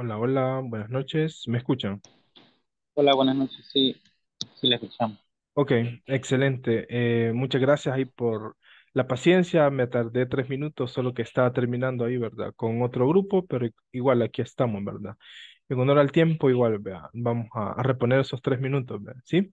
Hola, hola, buenas noches. ¿Me escuchan? Hola, buenas noches. Sí, sí, la escuchamos. Ok, excelente. Eh, muchas gracias ahí por la paciencia. Me tardé tres minutos, solo que estaba terminando ahí, ¿verdad? Con otro grupo, pero igual aquí estamos, ¿verdad? En honor al tiempo, igual, vea, vamos a, a reponer esos tres minutos, ¿vea? ¿Sí?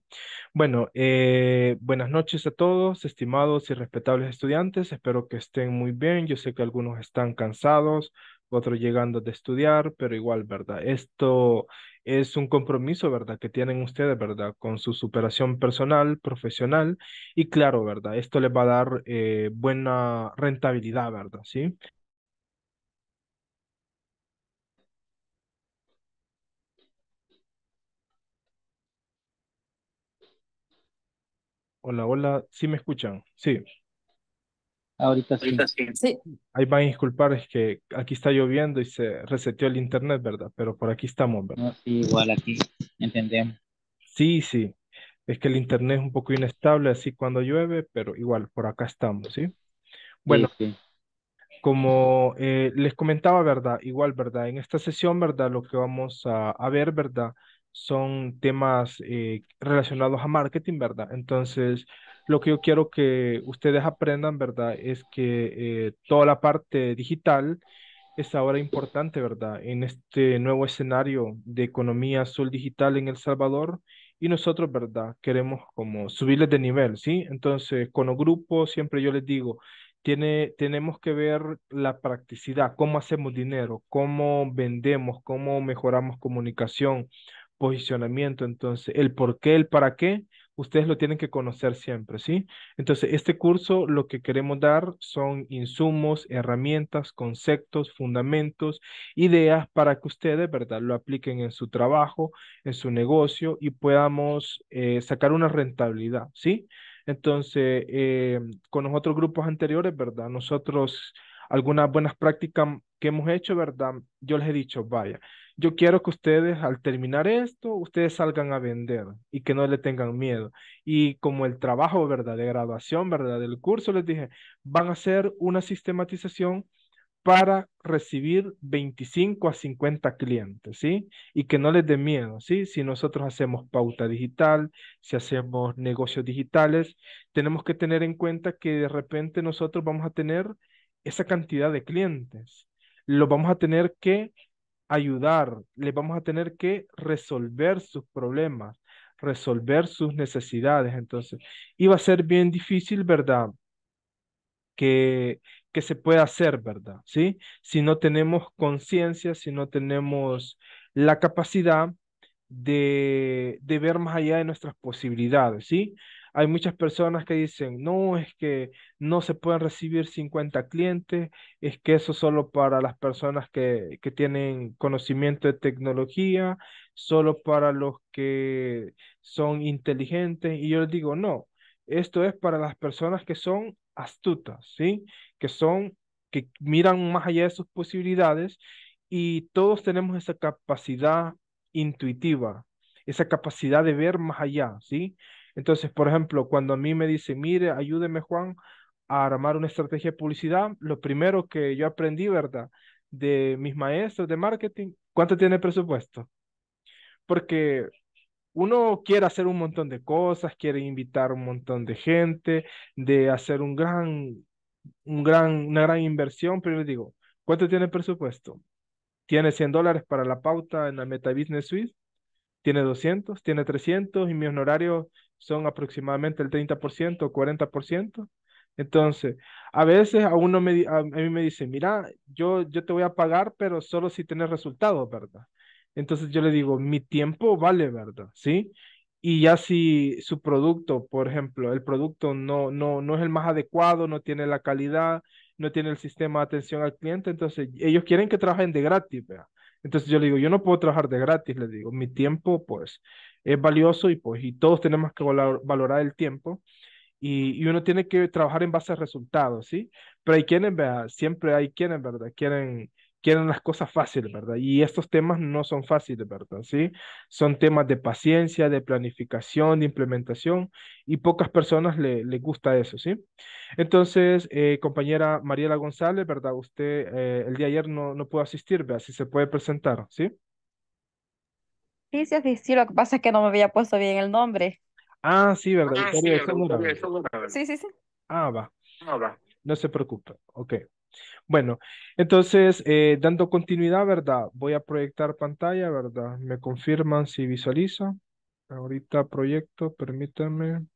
Bueno, eh, buenas noches a todos, estimados y respetables estudiantes. Espero que estén muy bien. Yo sé que algunos están cansados, otros llegando de estudiar, pero igual, ¿verdad? Esto es un compromiso, ¿verdad? Que tienen ustedes, ¿verdad? Con su superación personal, profesional y claro, ¿verdad? Esto les va a dar eh, buena rentabilidad, ¿verdad? ¿Sí? Hola, hola, ¿sí me escuchan? Sí. Ahorita sí. Sí, Ahí van a disculpar, es que aquí está lloviendo y se reseteó el internet, ¿verdad? Pero por aquí estamos, ¿verdad? No, sí, igual aquí entendemos. Sí, sí. Es que el internet es un poco inestable así cuando llueve, pero igual, por acá estamos, ¿sí? Sí, Bueno, sí. como eh, les comentaba, ¿verdad? Igual, ¿verdad? En esta sesión, ¿verdad? Lo que vamos a, a ver, ¿verdad? Son temas eh, relacionados a marketing, ¿verdad? Entonces, lo que yo quiero que ustedes aprendan, ¿verdad? Es que eh, toda la parte digital es ahora importante, ¿verdad? En este nuevo escenario de economía azul digital en El Salvador y nosotros, ¿verdad? Queremos como subirles de nivel, ¿sí? Entonces, con los grupos, siempre yo les digo, tiene, tenemos que ver la practicidad, cómo hacemos dinero, cómo vendemos, cómo mejoramos comunicación, posicionamiento. Entonces, el por qué, el para qué, ustedes lo tienen que conocer siempre, ¿sí? Entonces, este curso lo que queremos dar son insumos, herramientas, conceptos, fundamentos, ideas para que ustedes, ¿verdad?, lo apliquen en su trabajo, en su negocio y podamos eh, sacar una rentabilidad, ¿sí? Entonces, eh, con los otros grupos anteriores, ¿verdad? Nosotros, algunas buenas prácticas que hemos hecho, ¿verdad? Yo les he dicho, vaya, yo quiero que ustedes al terminar esto, ustedes salgan a vender y que no le tengan miedo. Y como el trabajo, ¿verdad? De graduación, ¿verdad? Del curso, les dije, van a hacer una sistematización para recibir 25 a 50 clientes, ¿sí? Y que no les dé miedo, ¿sí? Si nosotros hacemos pauta digital, si hacemos negocios digitales, tenemos que tener en cuenta que de repente nosotros vamos a tener esa cantidad de clientes. Los vamos a tener que ayudar, les vamos a tener que resolver sus problemas, resolver sus necesidades. Entonces, iba a ser bien difícil, ¿verdad? que, que se pueda hacer, ¿verdad? ¿Sí? Si no tenemos conciencia, si no tenemos la capacidad de, de ver más allá de nuestras posibilidades, ¿sí? Hay muchas personas que dicen, no, es que no se pueden recibir 50 clientes, es que eso solo para las personas que, que tienen conocimiento de tecnología, solo para los que son inteligentes. Y yo les digo, no, esto es para las personas que son astutas, ¿sí? Que son, que miran más allá de sus posibilidades y todos tenemos esa capacidad intuitiva, esa capacidad de ver más allá, ¿sí? Entonces, por ejemplo, cuando a mí me dicen, mire, ayúdeme Juan a armar una estrategia de publicidad, lo primero que yo aprendí, ¿verdad? De mis maestros de marketing, ¿cuánto tiene presupuesto? Porque uno quiere hacer un montón de cosas, quiere invitar un montón de gente, de hacer un gran, un gran, una gran inversión, pero yo digo, ¿cuánto tiene presupuesto? ¿Tiene 100 dólares para la pauta en la Meta Business Suite? ¿Tiene 200? ¿Tiene 300? Y mis honorarios son aproximadamente el 30% o 40%. Entonces, a veces a uno me, a mí me dice, mira, yo, yo te voy a pagar, pero solo si tienes resultados, ¿verdad? Entonces yo le digo, mi tiempo vale, ¿verdad? ¿Sí? Y ya si su producto, por ejemplo, el producto no, no, no es el más adecuado, no tiene la calidad, no tiene el sistema de atención al cliente, entonces ellos quieren que trabajen de gratis, ¿verdad? Entonces yo le digo, yo no puedo trabajar de gratis, le digo, mi tiempo pues es valioso y pues y todos tenemos que valor- valorar el tiempo y, y uno tiene que trabajar en base a resultados, ¿sí? Pero hay quienes, vea, siempre hay quienes, ¿verdad? Quieren, quieren las cosas fáciles, ¿verdad? Y estos temas no son fáciles, ¿verdad? ¿Sí? Son temas de paciencia, de planificación, de implementación, y pocas personas le, les gusta eso, ¿sí? Entonces, eh, compañera Mariela González, ¿verdad? Usted eh, el día ayer no, no pudo asistir, ¿verdad? Si se puede presentar, ¿sí? Sí, sí, sí, sí, lo que pasa es que no me había puesto bien el nombre. Ah, sí, ¿verdad? Ah, sí, Victoria de ¿verdad? Segura, Victoria de ¿verdad? Segura. Sí, sí, sí. Ah, va, Ah, va. no se preocupe, ok. Bueno, entonces, eh, dando continuidad, ¿verdad? Voy a proyectar pantalla, ¿verdad? Me confirman si visualiza. Ahorita proyecto, permítanme.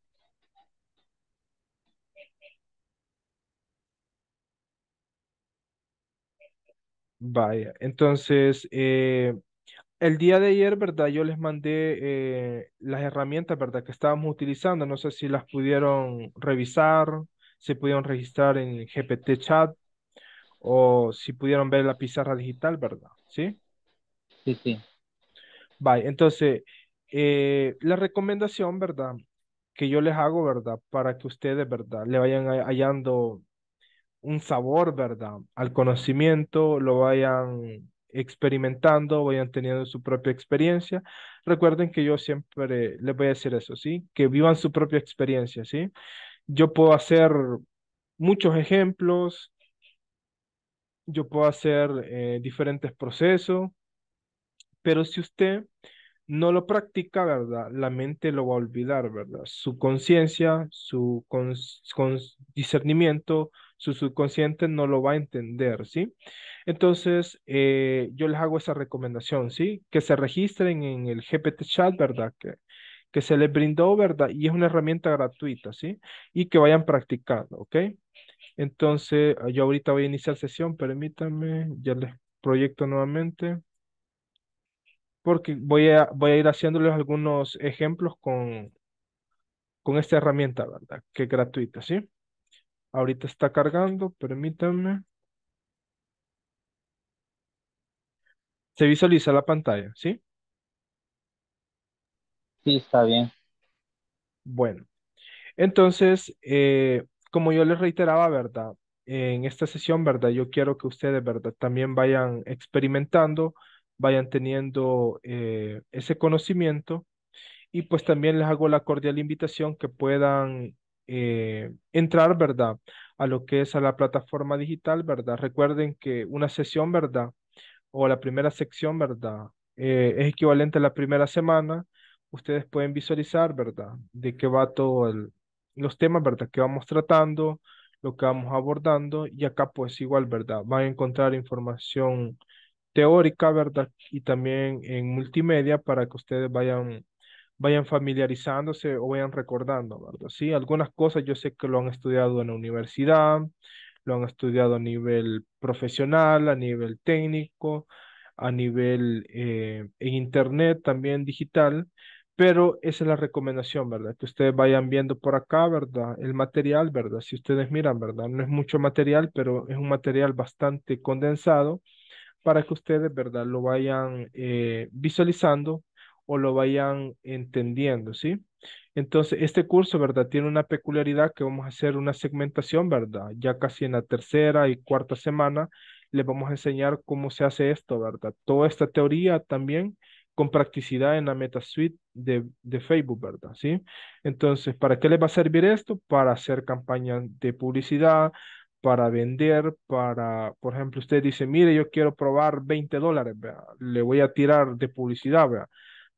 Vaya, entonces, eh, el día de ayer, ¿verdad? Yo les mandé eh, las herramientas, ¿verdad? Que estábamos utilizando. No sé si las pudieron revisar, si pudieron registrar en GPT Chat o si pudieron ver la pizarra digital, ¿verdad? ¿Sí? Sí, sí. Vaya, entonces, eh, la recomendación, ¿verdad? Que yo les hago, ¿verdad? Para que ustedes, ¿verdad? Le vayan ha- hallando un sabor, ¿verdad? Al conocimiento, lo vayan experimentando, vayan teniendo su propia experiencia. Recuerden que yo siempre les voy a decir eso, ¿sí? Que vivan su propia experiencia, ¿sí? Yo puedo hacer muchos ejemplos, yo puedo hacer eh, diferentes procesos, pero si usted no lo practica, ¿verdad? La mente lo va a olvidar, ¿verdad? Su conciencia, su cons- cons- discernimiento, su subconsciente no lo va a entender, ¿sí? Entonces, eh, yo les hago esa recomendación, ¿sí? Que se registren en el GPT Chat, ¿verdad? Que, que se les brindó, ¿verdad? Y es una herramienta gratuita, ¿sí? Y que vayan practicando, ¿ok? Entonces, yo ahorita voy a iniciar sesión, permítanme, ya les proyecto nuevamente porque voy a, voy a ir haciéndoles algunos ejemplos con, con esta herramienta, ¿verdad? Que es gratuita, ¿sí? Ahorita está cargando, permítanme. Se visualiza la pantalla, ¿sí? Sí, está bien. Bueno, entonces, eh, como yo les reiteraba, ¿verdad? En esta sesión, ¿verdad? Yo quiero que ustedes, ¿verdad? También vayan experimentando, vayan teniendo eh, ese conocimiento Y pues también les hago la cordial invitación que puedan eh, entrar, ¿verdad? A lo que es a la plataforma digital, ¿verdad? Recuerden que una sesión, ¿verdad? O la primera sección, ¿verdad? Eh, es equivalente a la primera semana. Ustedes pueden visualizar, ¿verdad? De qué va todo el, los temas, ¿verdad? Que vamos tratando, lo que vamos abordando. Y acá pues igual, ¿verdad? Van a encontrar información teórica, ¿verdad? Y también en multimedia para que ustedes vayan vayan familiarizándose o vayan recordando, ¿verdad? Sí, algunas cosas yo sé que lo han estudiado en la universidad, lo han estudiado a nivel profesional, a nivel técnico, a nivel eh, en internet también digital, pero esa es la recomendación, ¿verdad? Que ustedes vayan viendo por acá, ¿verdad? El material, ¿verdad? Si ustedes miran, ¿verdad? No es mucho material, pero es un material bastante condensado para que ustedes, ¿verdad? Lo vayan eh, visualizando o lo vayan entendiendo, ¿sí? Entonces, este curso, ¿verdad? Tiene una peculiaridad que vamos a hacer una segmentación, ¿verdad? Ya casi en la tercera y cuarta semana les vamos a enseñar cómo se hace esto, ¿verdad? Toda esta teoría también con practicidad en la MetaSuite de, de Facebook, ¿verdad? ¿Sí? Entonces, ¿para qué les va a servir esto? Para hacer campañas de publicidad, para vender, para, por ejemplo, usted dice, mire, yo quiero probar 20 dólares, vea, le voy a tirar de publicidad,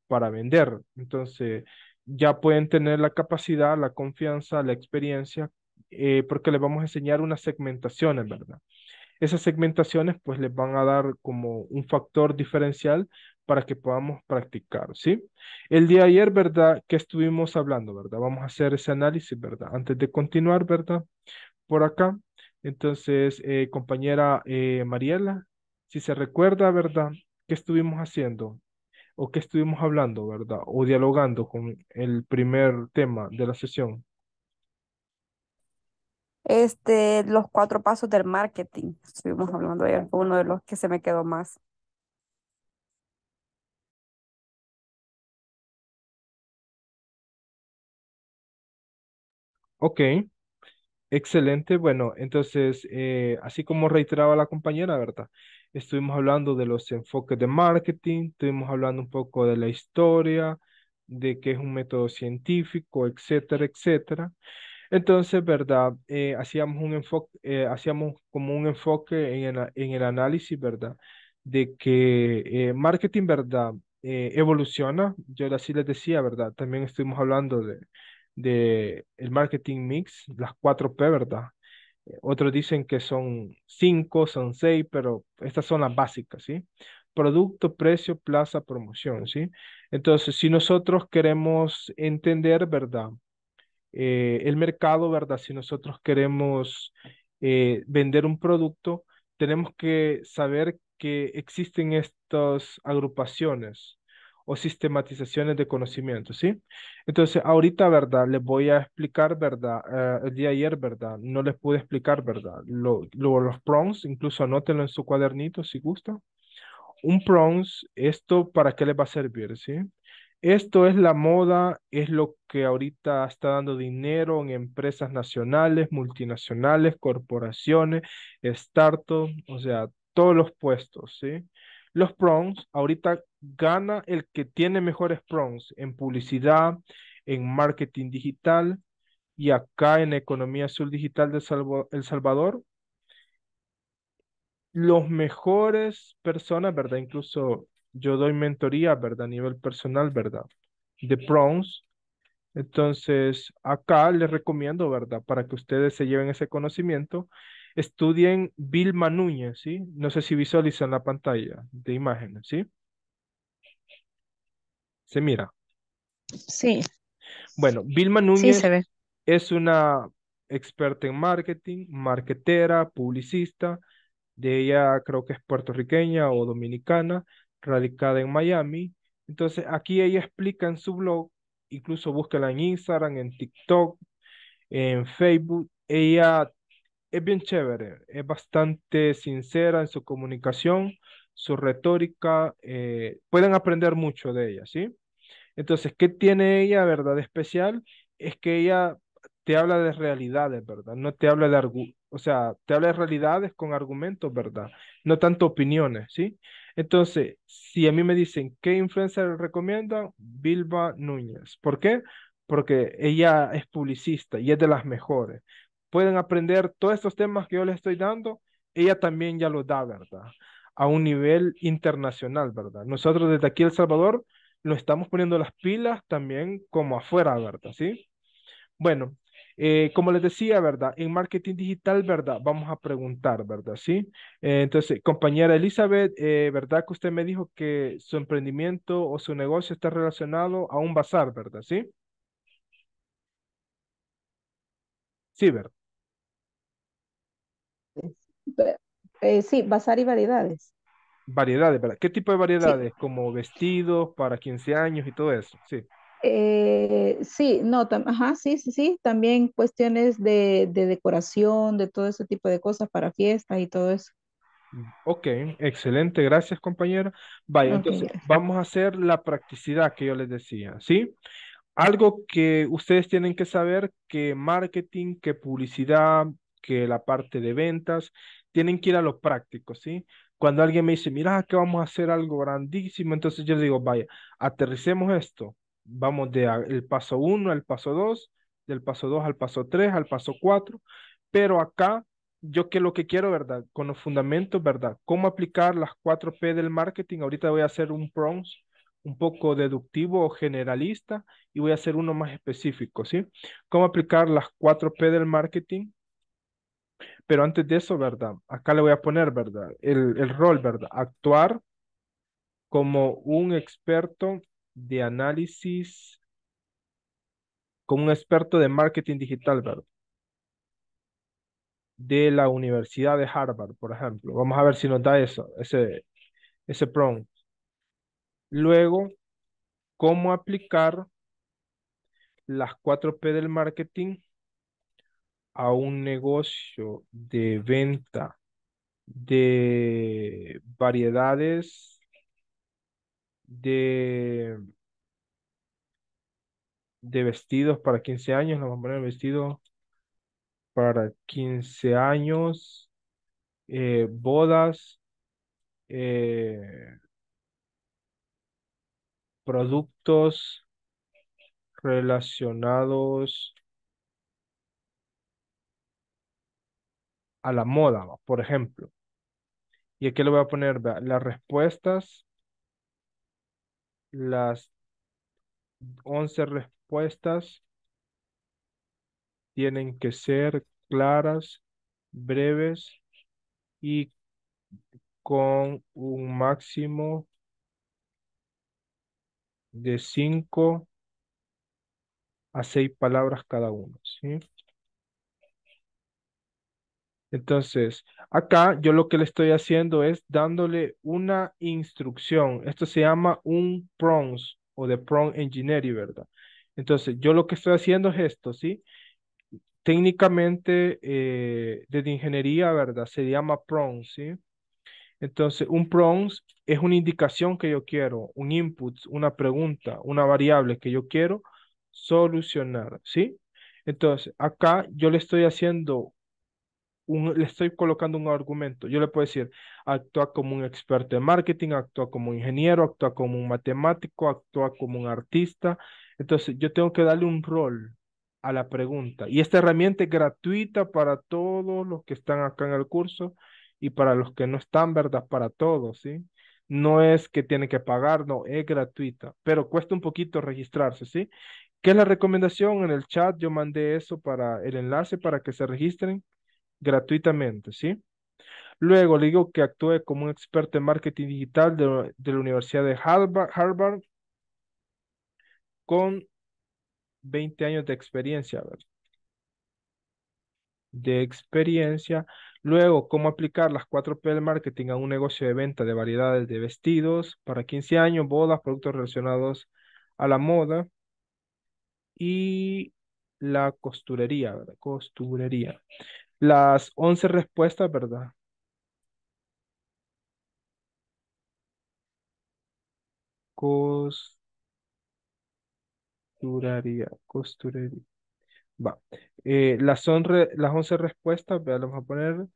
para vender. Entonces, ya pueden tener la capacidad, la confianza, la experiencia, eh, porque les vamos a enseñar unas segmentaciones, ¿verdad? Esas segmentaciones pues les van a dar como un factor diferencial para que podamos practicar, ¿sí? El día de ayer, ¿verdad? Que estuvimos hablando, ¿verdad? Vamos a hacer ese análisis, ¿verdad? Antes de continuar, ¿verdad? Por acá. Entonces, eh, compañera eh, Mariela, si se recuerda, ¿verdad? ¿Qué estuvimos haciendo? ¿O qué estuvimos hablando, ¿verdad? O dialogando con el primer tema de la sesión. Este, los cuatro pasos del marketing. Estuvimos hablando fue uno de los que se me quedó más. Ok. Excelente. Bueno, entonces, eh, así como reiteraba la compañera, ¿verdad? Estuvimos hablando de los enfoques de marketing, estuvimos hablando un poco de la historia, de qué es un método científico, etcétera, etcétera. Entonces, ¿verdad? Eh, hacíamos un enfoque, eh, hacíamos como un enfoque en el, en el análisis, ¿verdad? De que marketing, ¿verdad? evoluciona. Yo así les decía, ¿verdad? También estuvimos hablando de de el marketing mix, las 4P, ¿verdad? Eh, Otros dicen que son 5, son 6, pero estas son las básicas, ¿sí? Producto, precio, plaza, promoción, ¿sí? Entonces, si nosotros queremos entender, ¿verdad? Eh, el mercado, ¿verdad? Si nosotros queremos eh, vender un producto, tenemos que saber que existen estas agrupaciones o sistematizaciones de conocimiento, ¿sí? Entonces, ahorita, ¿verdad? Les voy a explicar, ¿verdad? Eh, el día ayer, ¿verdad? No les pude explicar, ¿verdad? Lo, lo- los prompts, incluso anótenlo en su cuadernito si gusta. Un prompts, ¿esto para qué les va a servir, sí? Esto es la moda, es lo que ahorita está dando dinero en empresas nacionales, multinacionales, corporaciones, startups, o sea, todos los puestos, ¿sí? Los prompts, ahorita gana el que tiene mejores prompts en publicidad, en marketing digital y acá en Economía Azul Digital de Salvo- El Salvador los mejores personas, ¿verdad? Incluso yo doy mentoría, ¿verdad? A nivel personal, ¿verdad? De prompts. Entonces, acá les recomiendo, ¿verdad? Para que ustedes se lleven ese conocimiento, estudien Vilma Núñez, ¿sí? No sé si visualizan la pantalla de imágenes, ¿sí? Se mira. Sí, Bueno, Vilma sí Núñez se ve. es una experta en marketing, marketera, publicista. De ella creo que es puertorriqueña o dominicana, radicada en Miami. Entonces, aquí ella explica en su blog, incluso búsquela en Instagram, en TikTok, en Facebook. Ella es bien chévere, es bastante sincera en su comunicación, su retórica. eh, pueden aprender mucho de ella, ¿sí? Entonces, ¿qué tiene ella, verdad, especial? Es que ella te habla de realidades, ¿verdad? No te habla de o sea, te habla de realidades con argumentos, ¿verdad? No tanto opiniones, ¿sí? Entonces, si a mí me dicen, ¿qué influencer recomienda? Bilba Núñez. ¿Por qué? Porque ella es publicista y es de las mejores. Pueden aprender todos estos temas que yo les estoy dando, ella también ya los da, ¿verdad? A un nivel internacional, ¿verdad? Nosotros desde aquí El Salvador lo estamos poniendo las pilas también como afuera, ¿verdad? ¿Sí? Bueno, eh, como les decía, ¿verdad? En marketing digital, ¿verdad? Vamos a preguntar, ¿verdad? ¿Sí? Eh, entonces, compañera Elizabeth, eh, ¿verdad que usted me dijo que su emprendimiento o su negocio está relacionado a un bazar, ¿verdad? ¿Sí? Sí, ¿verdad? Eh, sí, bazar y variedades. Variedades, ¿verdad? ¿Qué tipo de Sí, variedades? Como vestidos para 15 años y todo eso, sí. eh, sí, no, ajá, sí, sí, sí, también cuestiones de, de decoración, de todo ese tipo de cosas para fiestas y todo eso. Ok, excelente, gracias compañera. Vaya, entonces gracias. vamos a hacer la practicidad que yo les decía, ¿sí? Algo que ustedes tienen que saber que marketing, que publicidad, que la parte de ventas, tienen que ir a lo práctico, ¿sí? Cuando alguien me dice, mira, que vamos a hacer algo grandísimo, entonces yo digo, vaya, aterricemos esto. Vamos de a- el paso uno al paso dos, del paso dos al paso tres, al paso cuatro, pero acá yo que lo que quiero, ¿verdad? Con los fundamentos, ¿verdad? Cómo aplicar las cuatro P del marketing. Ahorita voy a hacer un prompt un poco deductivo o generalista y voy a hacer uno más específico, ¿sí? Cómo aplicar las cuatro P del marketing. Pero antes de eso, ¿verdad? Acá le voy a poner, ¿verdad? El, el rol, ¿verdad? Actuar como un experto de análisis, como un experto de marketing digital, ¿verdad? De la Universidad de Harvard, por ejemplo. Vamos a ver si nos da eso, ese, ese prompt. Luego, cómo aplicar las cuatro P del marketing a un negocio de venta de variedades de, de vestidos para 15 años, le vamos a poner vestido para 15 años, eh, bodas, eh, productos relacionados a la moda, por ejemplo. Y aquí le voy a poner las respuestas, las 11 respuestas tienen que ser claras, breves y con un máximo de 5 a 6 palabras cada uno, ¿sí? Entonces, acá yo lo que le estoy haciendo es dándole una instrucción. Esto se llama un prompt o de prompt engineering, ¿verdad? Entonces, yo lo que estoy haciendo es esto, ¿sí? Técnicamente, eh, desde ingeniería, ¿verdad? Se llama prompt, ¿sí? Entonces, un prompt es una indicación que yo quiero, un input, una pregunta, una variable que yo quiero solucionar, ¿sí? Entonces, acá yo le estoy haciendo le estoy colocando un argumento. Yo le puedo decir, actúa como un experto en marketing, actúa como un ingeniero, actúa como un matemático, actúa como un artista. Entonces, yo tengo que darle un rol a la pregunta. Y esta herramienta es gratuita para todos los que están acá en el curso y para los que no están, ¿verdad? Para todos, ¿sí? No es que tienen que pagar, no, es gratuita, pero cuesta un poquito registrarse, ¿sí? ¿Qué es la recomendación? En el chat yo mandé eso para el enlace para que se registren gratuitamente, ¿sí? Luego le digo que actúe como un experto en marketing digital de, la Universidad de Harvard, Harvard con 20 años de experiencia, de experiencia. Luego, cómo aplicar las 4P del marketing a un negocio de venta de variedades de vestidos para 15 años, bodas, productos relacionados a la moda y la costurería, ¿verdad? Costurería. Las 11 respuestas, ¿verdad? Costuraría, costurería. Va. Eh, las, son las 11 respuestas, las vamos a poner,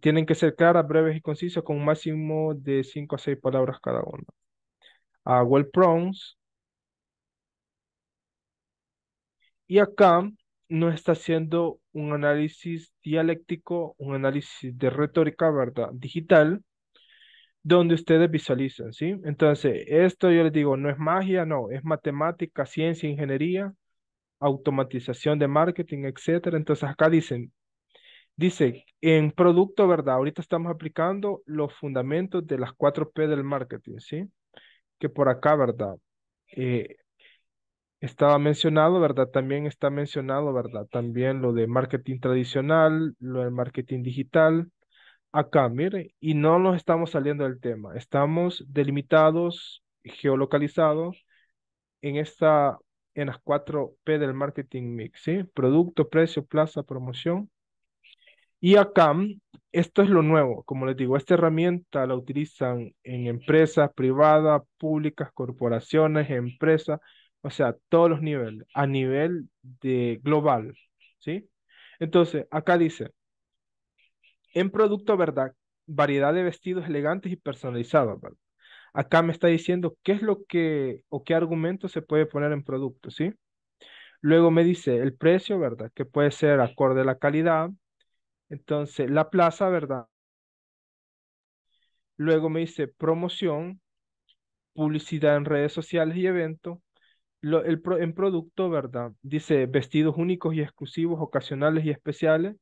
tienen que ser claras, breves y concisas, con un máximo de 5 a 6 palabras cada una. Hago el prompts. Y acá nos está haciendo un análisis dialéctico, un análisis de retórica, ¿verdad? Digital, donde ustedes visualizan, ¿sí? Entonces, esto yo les digo, no es magia, no, es matemática, ciencia, ingeniería, automatización de marketing, etcétera. Entonces, acá dicen, dice, en producto, ¿verdad? Ahorita estamos aplicando los fundamentos de las 4P del marketing, ¿sí? Que por acá, ¿verdad? Eh, estaba mencionado, ¿verdad? También está mencionado, ¿verdad? También lo de marketing tradicional, lo del marketing digital. Acá, mire, y no nos estamos saliendo del tema. Estamos delimitados, geolocalizados en esta, en las cuatro P del marketing mix, ¿sí? Producto, precio, plaza, promoción. Y acá, esto es lo nuevo, como les digo, esta herramienta la utilizan en empresas privadas, públicas, corporaciones, empresas, o sea, todos los niveles, a nivel de global, ¿sí? Entonces, acá dice, en producto, ¿verdad? Variedad de vestidos elegantes y personalizados, ¿verdad? Acá me está diciendo qué es lo que o qué argumento se puede poner en producto, ¿sí? Luego me dice el precio, ¿verdad? Que puede ser acorde a la calidad. Entonces, la plaza, ¿verdad? Luego me dice promoción, publicidad en redes sociales y eventos, el en producto, ¿verdad? Dice vestidos únicos y exclusivos, ocasionales y especiales,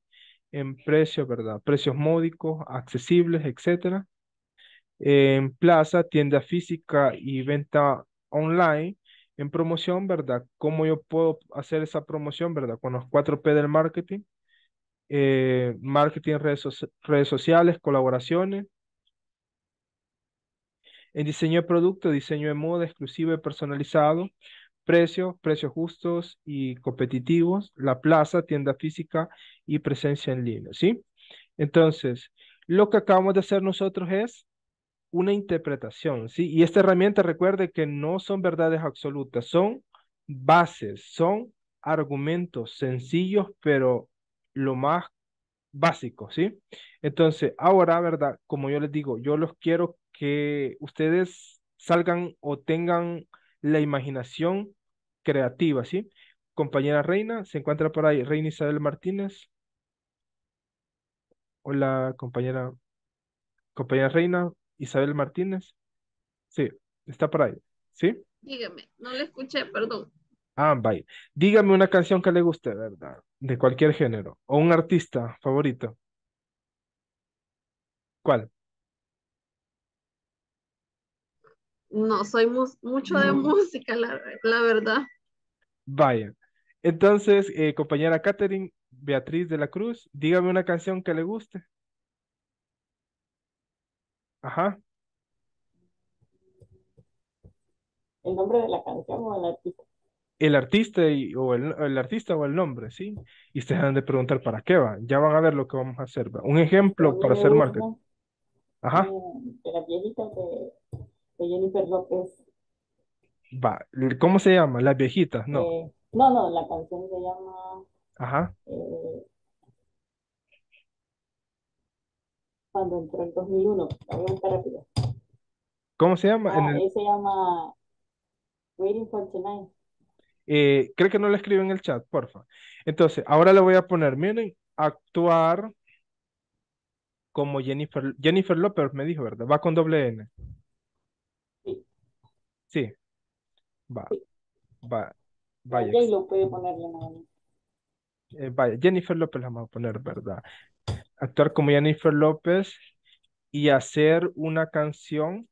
en precios, ¿verdad? Precios módicos, accesibles, etcétera. En plaza, tienda física y venta online. En promoción, ¿verdad? ¿Cómo yo puedo hacer esa promoción, ¿verdad? Con los 4P del marketing. Eh, marketing, redes, redes sociales, colaboraciones. En diseño de producto, diseño de moda exclusivo y personalizado, precios, precios justos y competitivos, la plaza, tienda física y presencia en línea, ¿sí? Entonces, lo que acabamos de hacer nosotros es una interpretación, ¿sí? Y esta herramienta, recuerde que no son verdades absolutas, son bases, son argumentos sencillos, pero lo más básico, ¿sí? Entonces, ahora, ¿verdad? Como yo les digo, yo los quiero que ustedes salgan o tengan la imaginación creativa, ¿sí? Compañera Reina, se encuentra por ahí, Reina Isabel Martínez. Hola, compañera, compañera Reina Isabel Martínez. Sí, está por ahí, ¿sí? Dígame, no le escuché, perdón. Ah, vaya. Dígame una canción que le guste, ¿verdad? De cualquier género. O un artista favorito. ¿Cuál? No soy mus- mucho de música, la, la verdad. Vaya. Entonces, eh, compañera Catherine Beatriz de la Cruz, dígame una canción que le guste. Ajá. ¿El nombre de la canción o el artista? El artista y, o el, el artista o el nombre, ¿sí? Y ustedes han de preguntar para qué va. Ya van a ver lo que vamos a hacer. ¿va? Un ejemplo para hacer marketing. Ajá. De, de Jennifer López. Va. ¿Cómo se llama? Las viejitas, no. Eh, no, no, la canción se llama Ajá. eh, Cuando entró el 2001. La voy a buscar rápido. ¿Cómo se llama? En Ah, el, eh, se llama Waiting for Tonight. eh, creo que no lo escribe en el chat, porfa. Entonces, ahora le voy a poner, miren, actuar como Jennifer, Jennifer López me dijo, ¿verdad? Va con doble N. Sí. Sí. Va. Va. La Vaya. J lo puede ponerle nada más. eh, vaya. Jennifer López la vamos a poner, ¿verdad? Actuar como Jennifer López y hacer una canción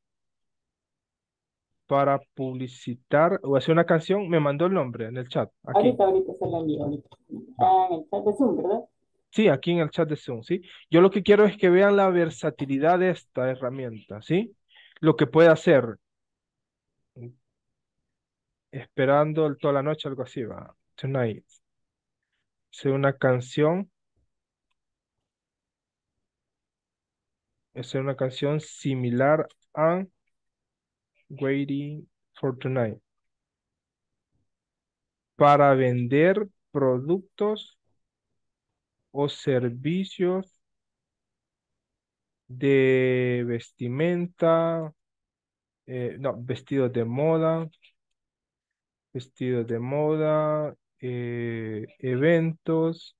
para publicitar o hacer una canción. Me mandó el nombre en el chat. Aquí. Ahorita, ahorita se la envío, ahorita. Está en el chat de Zoom, ¿verdad? Sí, aquí en el chat de Zoom, ¿sí? Yo lo que quiero es que vean la versatilidad de esta herramienta, ¿sí? Lo que puede hacer. Esperando toda la noche, algo así, va. Tonight. Hacer una canción. Hacer una canción similar a Waiting for Tonight. Para vender productos o servicios de vestimenta, eh, no, vestidos de moda, vestidos de moda, eh, eventos,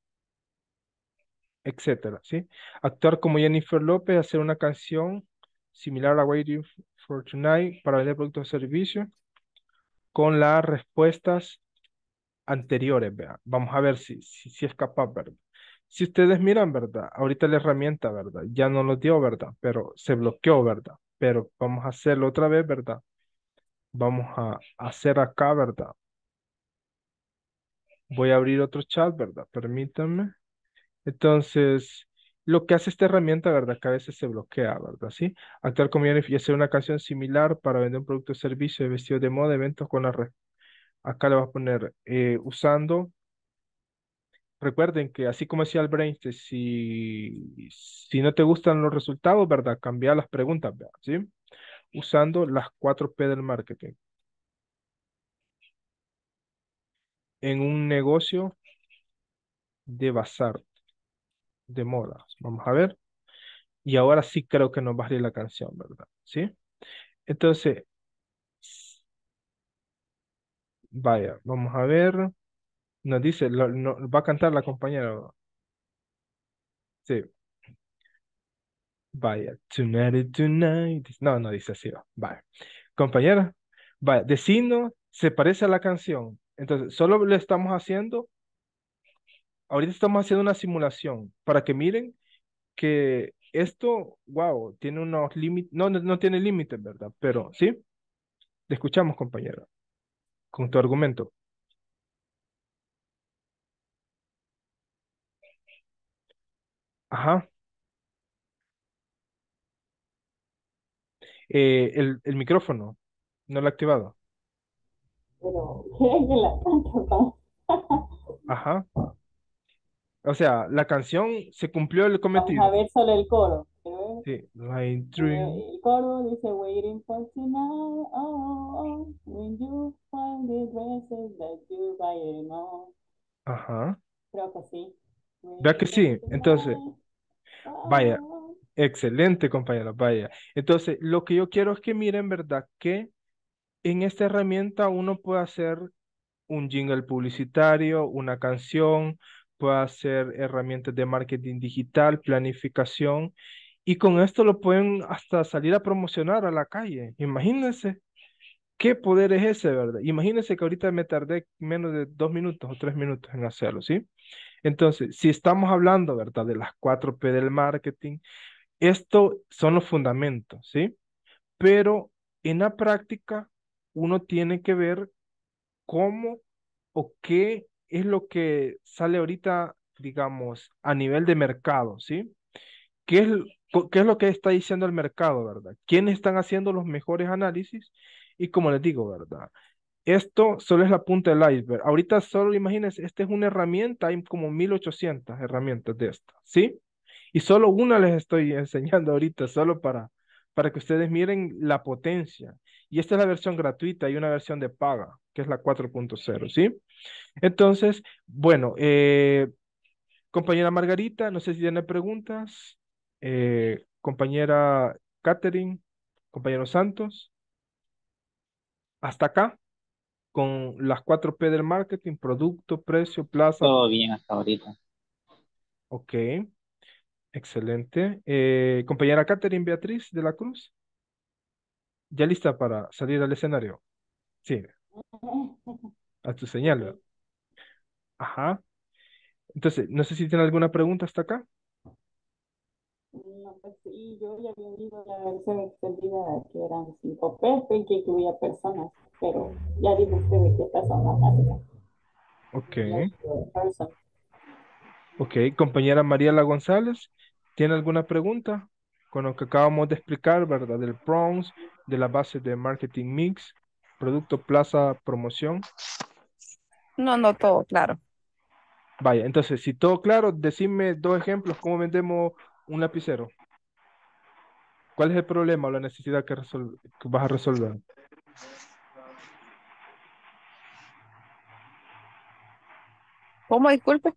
etcétera, ¿sí? Actuar como Jennifer López, hacer una canción similar a Waiting for Tonight para vender productos o servicios con las respuestas anteriores, vea. Vamos a ver si, si, si es capaz, ¿verdad? Si ustedes miran, ¿verdad? Ahorita la herramienta, ¿verdad? Ya no lo dio, ¿verdad? Pero se bloqueó, ¿verdad? Pero vamos a hacerlo otra vez, ¿verdad? Vamos a hacer acá, ¿verdad? Voy a abrir otro chat, ¿verdad? Permítanme. Entonces, lo que hace esta herramienta, ¿verdad? Que a veces se bloquea, ¿verdad? ¿Sí? Actuar y hacer una canción similar para vender un producto o servicio de vestido de moda, eventos con la red. Acá le vas a poner eh, usando. Recuerden que así como decía el brainstorm, si, si no te gustan los resultados, ¿verdad? Cambia las preguntas, ¿verdad? ¿Sí? Usando las 4P del marketing. En un negocio de bazar de moda. Vamos a ver. Y ahora sí creo que nos va a salir la canción, ¿verdad? ¿Sí? Entonces, vaya, vamos a ver. Nos dice, lo- va a cantar la compañera. Sí. Vaya, tonight, tonight. No, no dice así. va. Vaya. Compañera, vaya, decino se parece a la canción. Entonces, solo le estamos haciendo, ahorita estamos haciendo una simulación para que miren que esto, wow, tiene unos límites, no, no, no tiene límites, ¿verdad? Pero, ¿sí? Te escuchamos, compañera, con tu argumento. Ajá. Eh, el, el micrófono, no lo he activado. Pero, ¿quieren que la cante? pa? Ajá. O sea, la canción se cumplió el Vamos a cometido. ver solo el coro. Ver. Sí, like Eh, dream. El coro dice waiting for tonight, oh, oh, oh, when you find the dresses that you buy, no. Ajá. Creo que sí. Vea que sí. Entonces, vaya, excelente, compañera, vaya. Entonces, lo que yo quiero es que miren, ¿verdad? Que en esta herramienta uno puede hacer un jingle publicitario, una canción, puede hacer herramientas de marketing digital, planificación, y con esto lo pueden hasta salir a promocionar a la calle. Imagínense. ¿Qué poder es ese, verdad? Imagínense que ahorita me tardé menos de dos minutos o tres minutos en hacerlo, ¿sí? Entonces, si estamos hablando, ¿verdad? De las cuatro P del marketing, esto son los fundamentos, ¿sí? Pero en la práctica, uno tiene que ver cómo o qué es lo que sale ahorita, digamos, a nivel de mercado, ¿sí? ¿Qué es, qué es lo que está diciendo el mercado, verdad? ¿Quiénes están haciendo los mejores análisis? Y como les digo, ¿verdad? Esto solo es la punta del iceberg. Ahorita solo imagínense, esta es una herramienta, hay como 1800 herramientas de esta, ¿sí? Y solo una les estoy enseñando ahorita, solo para, para que ustedes miren la potencia. Y esta es la versión gratuita y una versión de paga, que es la 4.0, ¿sí? Entonces, bueno, eh, compañera Margarita, no sé si tiene preguntas. Eh, compañera Catherine, compañero Santos. Hasta acá, con las 4P del marketing, producto, precio, plaza. Todo bien hasta ahorita. Ok, excelente. Eh, compañera Catherine Beatriz de la Cruz, ¿ya lista para salir al escenario? Sí, a tu señal. ¿verdad? Ajá. Entonces, no sé si tiene alguna pregunta hasta acá. No, pues sí, yo ya había oído la versión extendida que eran cinco P y que incluía personas, pero ya dijo usted de qué persona básica. Ok, ok. Compañera Mariela González, ¿tiene alguna pregunta con lo que acabamos de explicar, verdad? Del PROMS, de la base de marketing mix, producto, plaza, promoción. No, no todo, claro. Vaya, entonces, si todo claro, decime dos ejemplos, ¿cómo vendemos un lapicero? ¿Cuál es el problema o la necesidad que, resol- que vas a resolver? ¿Cómo? Disculpe.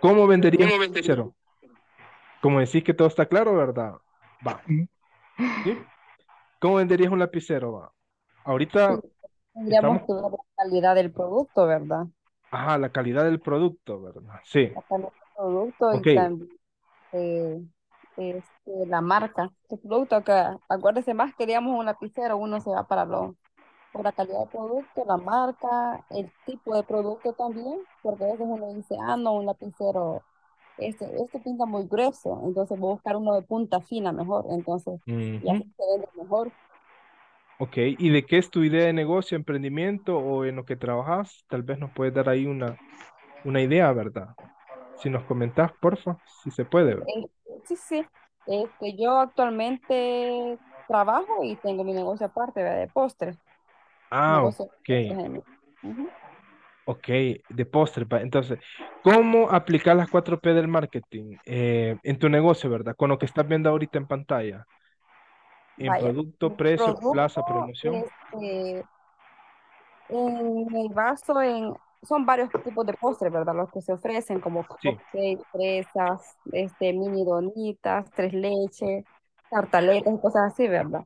¿Cómo venderías un lapicero? Como decís que todo está claro, ¿verdad? Va. ¿Sí? ¿Cómo venderías un lapicero? Va. Ahorita Tendríamos estamos, que ver la calidad del producto, ¿verdad? ajá, la calidad del producto, ¿verdad? Sí. La calidad del producto y también eh, este, la marca. El producto que, acuérdese más, queríamos un lapicero, uno se va para lo, por la calidad del producto, la marca, el tipo de producto también, porque a veces uno dice, ah, no, un lapicero, este, este pinta muy grueso, entonces voy a buscar uno de punta fina mejor, entonces, y Ujú. así se vende mejor. Ok. ¿Y de qué es tu idea de negocio, emprendimiento o en lo que trabajas? Tal vez nos puedes dar ahí una, una idea, ¿verdad? Si nos comentás, porfa, si se puede. ¿verdad? Eh, sí, sí, este, yo actualmente trabajo y tengo mi negocio aparte, ¿verdad? De postres, Ah, negocio ok. Ok, de postre. Entonces, ¿cómo aplicar las 4P del marketing eh, en tu negocio, verdad? Con lo que estás viendo ahorita en pantalla. En Vaya, producto, precio, plaza, promoción. este, en el vaso, en, son varios tipos de postres, ¿verdad? Los que se ofrecen como Sí. cupcakes, fresas, este, mini donitas, tres leches, tartaletas y cosas así, ¿verdad?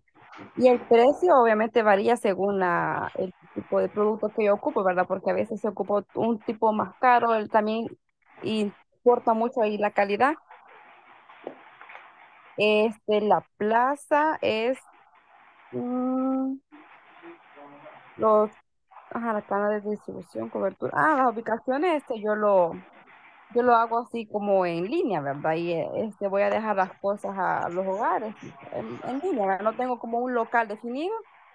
Y el precio obviamente varía según la, el tipo de producto que yo ocupo, ¿verdad? Porque a veces se ocupa un tipo más caro, él también importa mucho ahí la calidad. Este, la plaza es mm, los, ajá, la cadena de distribución, cobertura. Ah, las ubicaciones, este, yo lo, yo lo hago así como en línea, ¿verdad? Y eh, este, voy a dejar las cosas a los hogares en, en línea, ¿verdad? No tengo como un local definido.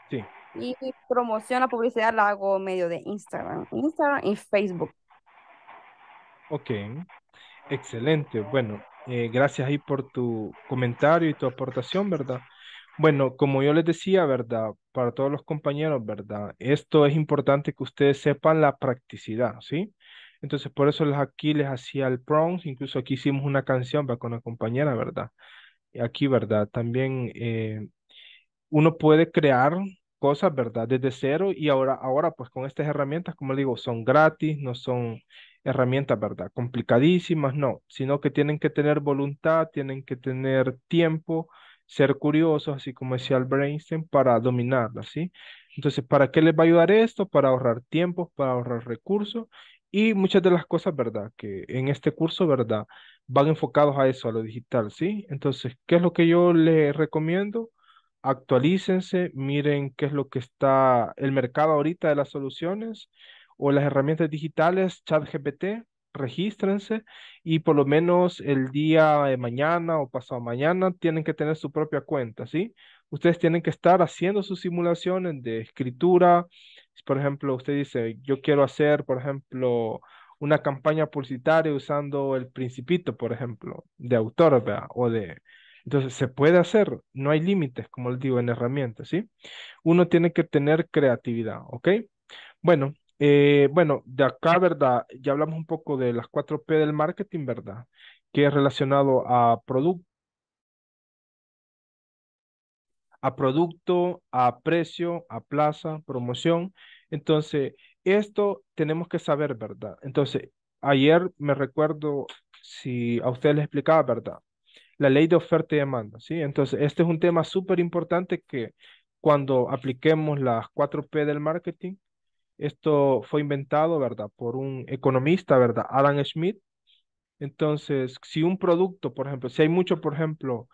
Sí. Y promoción, la publicidad la hago medio de Instagram, Instagram y Facebook. Ok, excelente. Bueno, eh, gracias ahí por tu comentario y tu aportación, ¿verdad? Bueno, como yo les decía, ¿verdad? Para todos los compañeros, ¿verdad? Esto es importante que ustedes sepan la practicidad, ¿sí? Entonces, por eso les, aquí les hacía el prompts, incluso aquí hicimos una canción ¿verdad? con la compañera, ¿verdad? Aquí, ¿verdad? También eh, uno puede crear cosas, ¿verdad? Desde cero y ahora, ahora pues con estas herramientas, como digo, son gratis, no son herramientas, ¿verdad? Complicadísimas, no, sino que tienen que tener voluntad, tienen que tener tiempo, ser curiosos, así como decía el Einstein, para dominarlas, ¿sí? Entonces, ¿para qué les va a ayudar esto? Para ahorrar tiempo, para ahorrar recursos y muchas de las cosas, ¿verdad? Que en este curso, ¿verdad? Van enfocados a eso, a lo digital, ¿sí? Entonces, ¿qué es lo que yo les recomiendo? Actualícense, miren qué es lo que está el mercado ahorita de las soluciones o las herramientas digitales, ChatGPT, regístrense y por lo menos el día de mañana o pasado mañana tienen que tener su propia cuenta, ¿sí? Ustedes tienen que estar haciendo sus simulaciones de escritura. Por ejemplo, usted dice, yo quiero hacer, por ejemplo, una campaña publicitaria usando el Principito, por ejemplo, de autor, ¿verdad? O de... Entonces, se puede hacer, no hay límites, como les digo, en herramientas, ¿sí? Uno tiene que tener creatividad, ¿ok? Bueno, eh, bueno, de acá, ¿verdad? Ya hablamos un poco de las 4P del marketing, ¿verdad? Que es relacionado a producto, a producto, a precio, a plaza, promoción. Entonces, esto tenemos que saber, ¿verdad? Entonces, ayer me recuerdo, si a ustedes les explicaba, ¿verdad? La ley de oferta y demanda, ¿sí? Entonces, este es un tema súper importante que cuando apliquemos las 4P del marketing, esto fue inventado, ¿verdad? Por un economista, ¿verdad? Alan Smith. Entonces, si un producto, por ejemplo, si hay mucho, por ejemplo,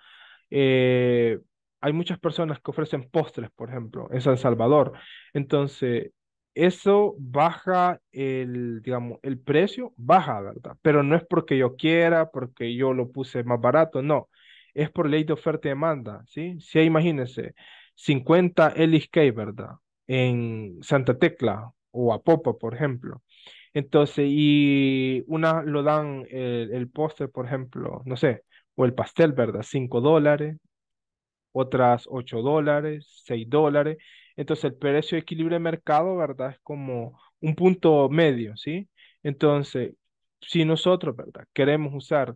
eh, hay muchas personas que ofrecen postres, por ejemplo, en San Salvador. Entonces, eso baja el, digamos, el precio, baja, ¿verdad? Pero no es porque yo quiera, porque yo lo puse más barato, no. Es por ley de oferta y demanda, ¿sí? Si imagínense, 50 Ellis ¿verdad? en Santa Tecla o Apopa, por ejemplo. Entonces, y una lo dan el, el postre, por ejemplo, no sé, o el pastel, ¿verdad? 5 dólares, otras 8 dólares, 6 dólares. Entonces, el precio de equilibrio de mercado, ¿verdad? Es como un punto medio, ¿sí? Entonces, si nosotros, ¿verdad? Queremos usar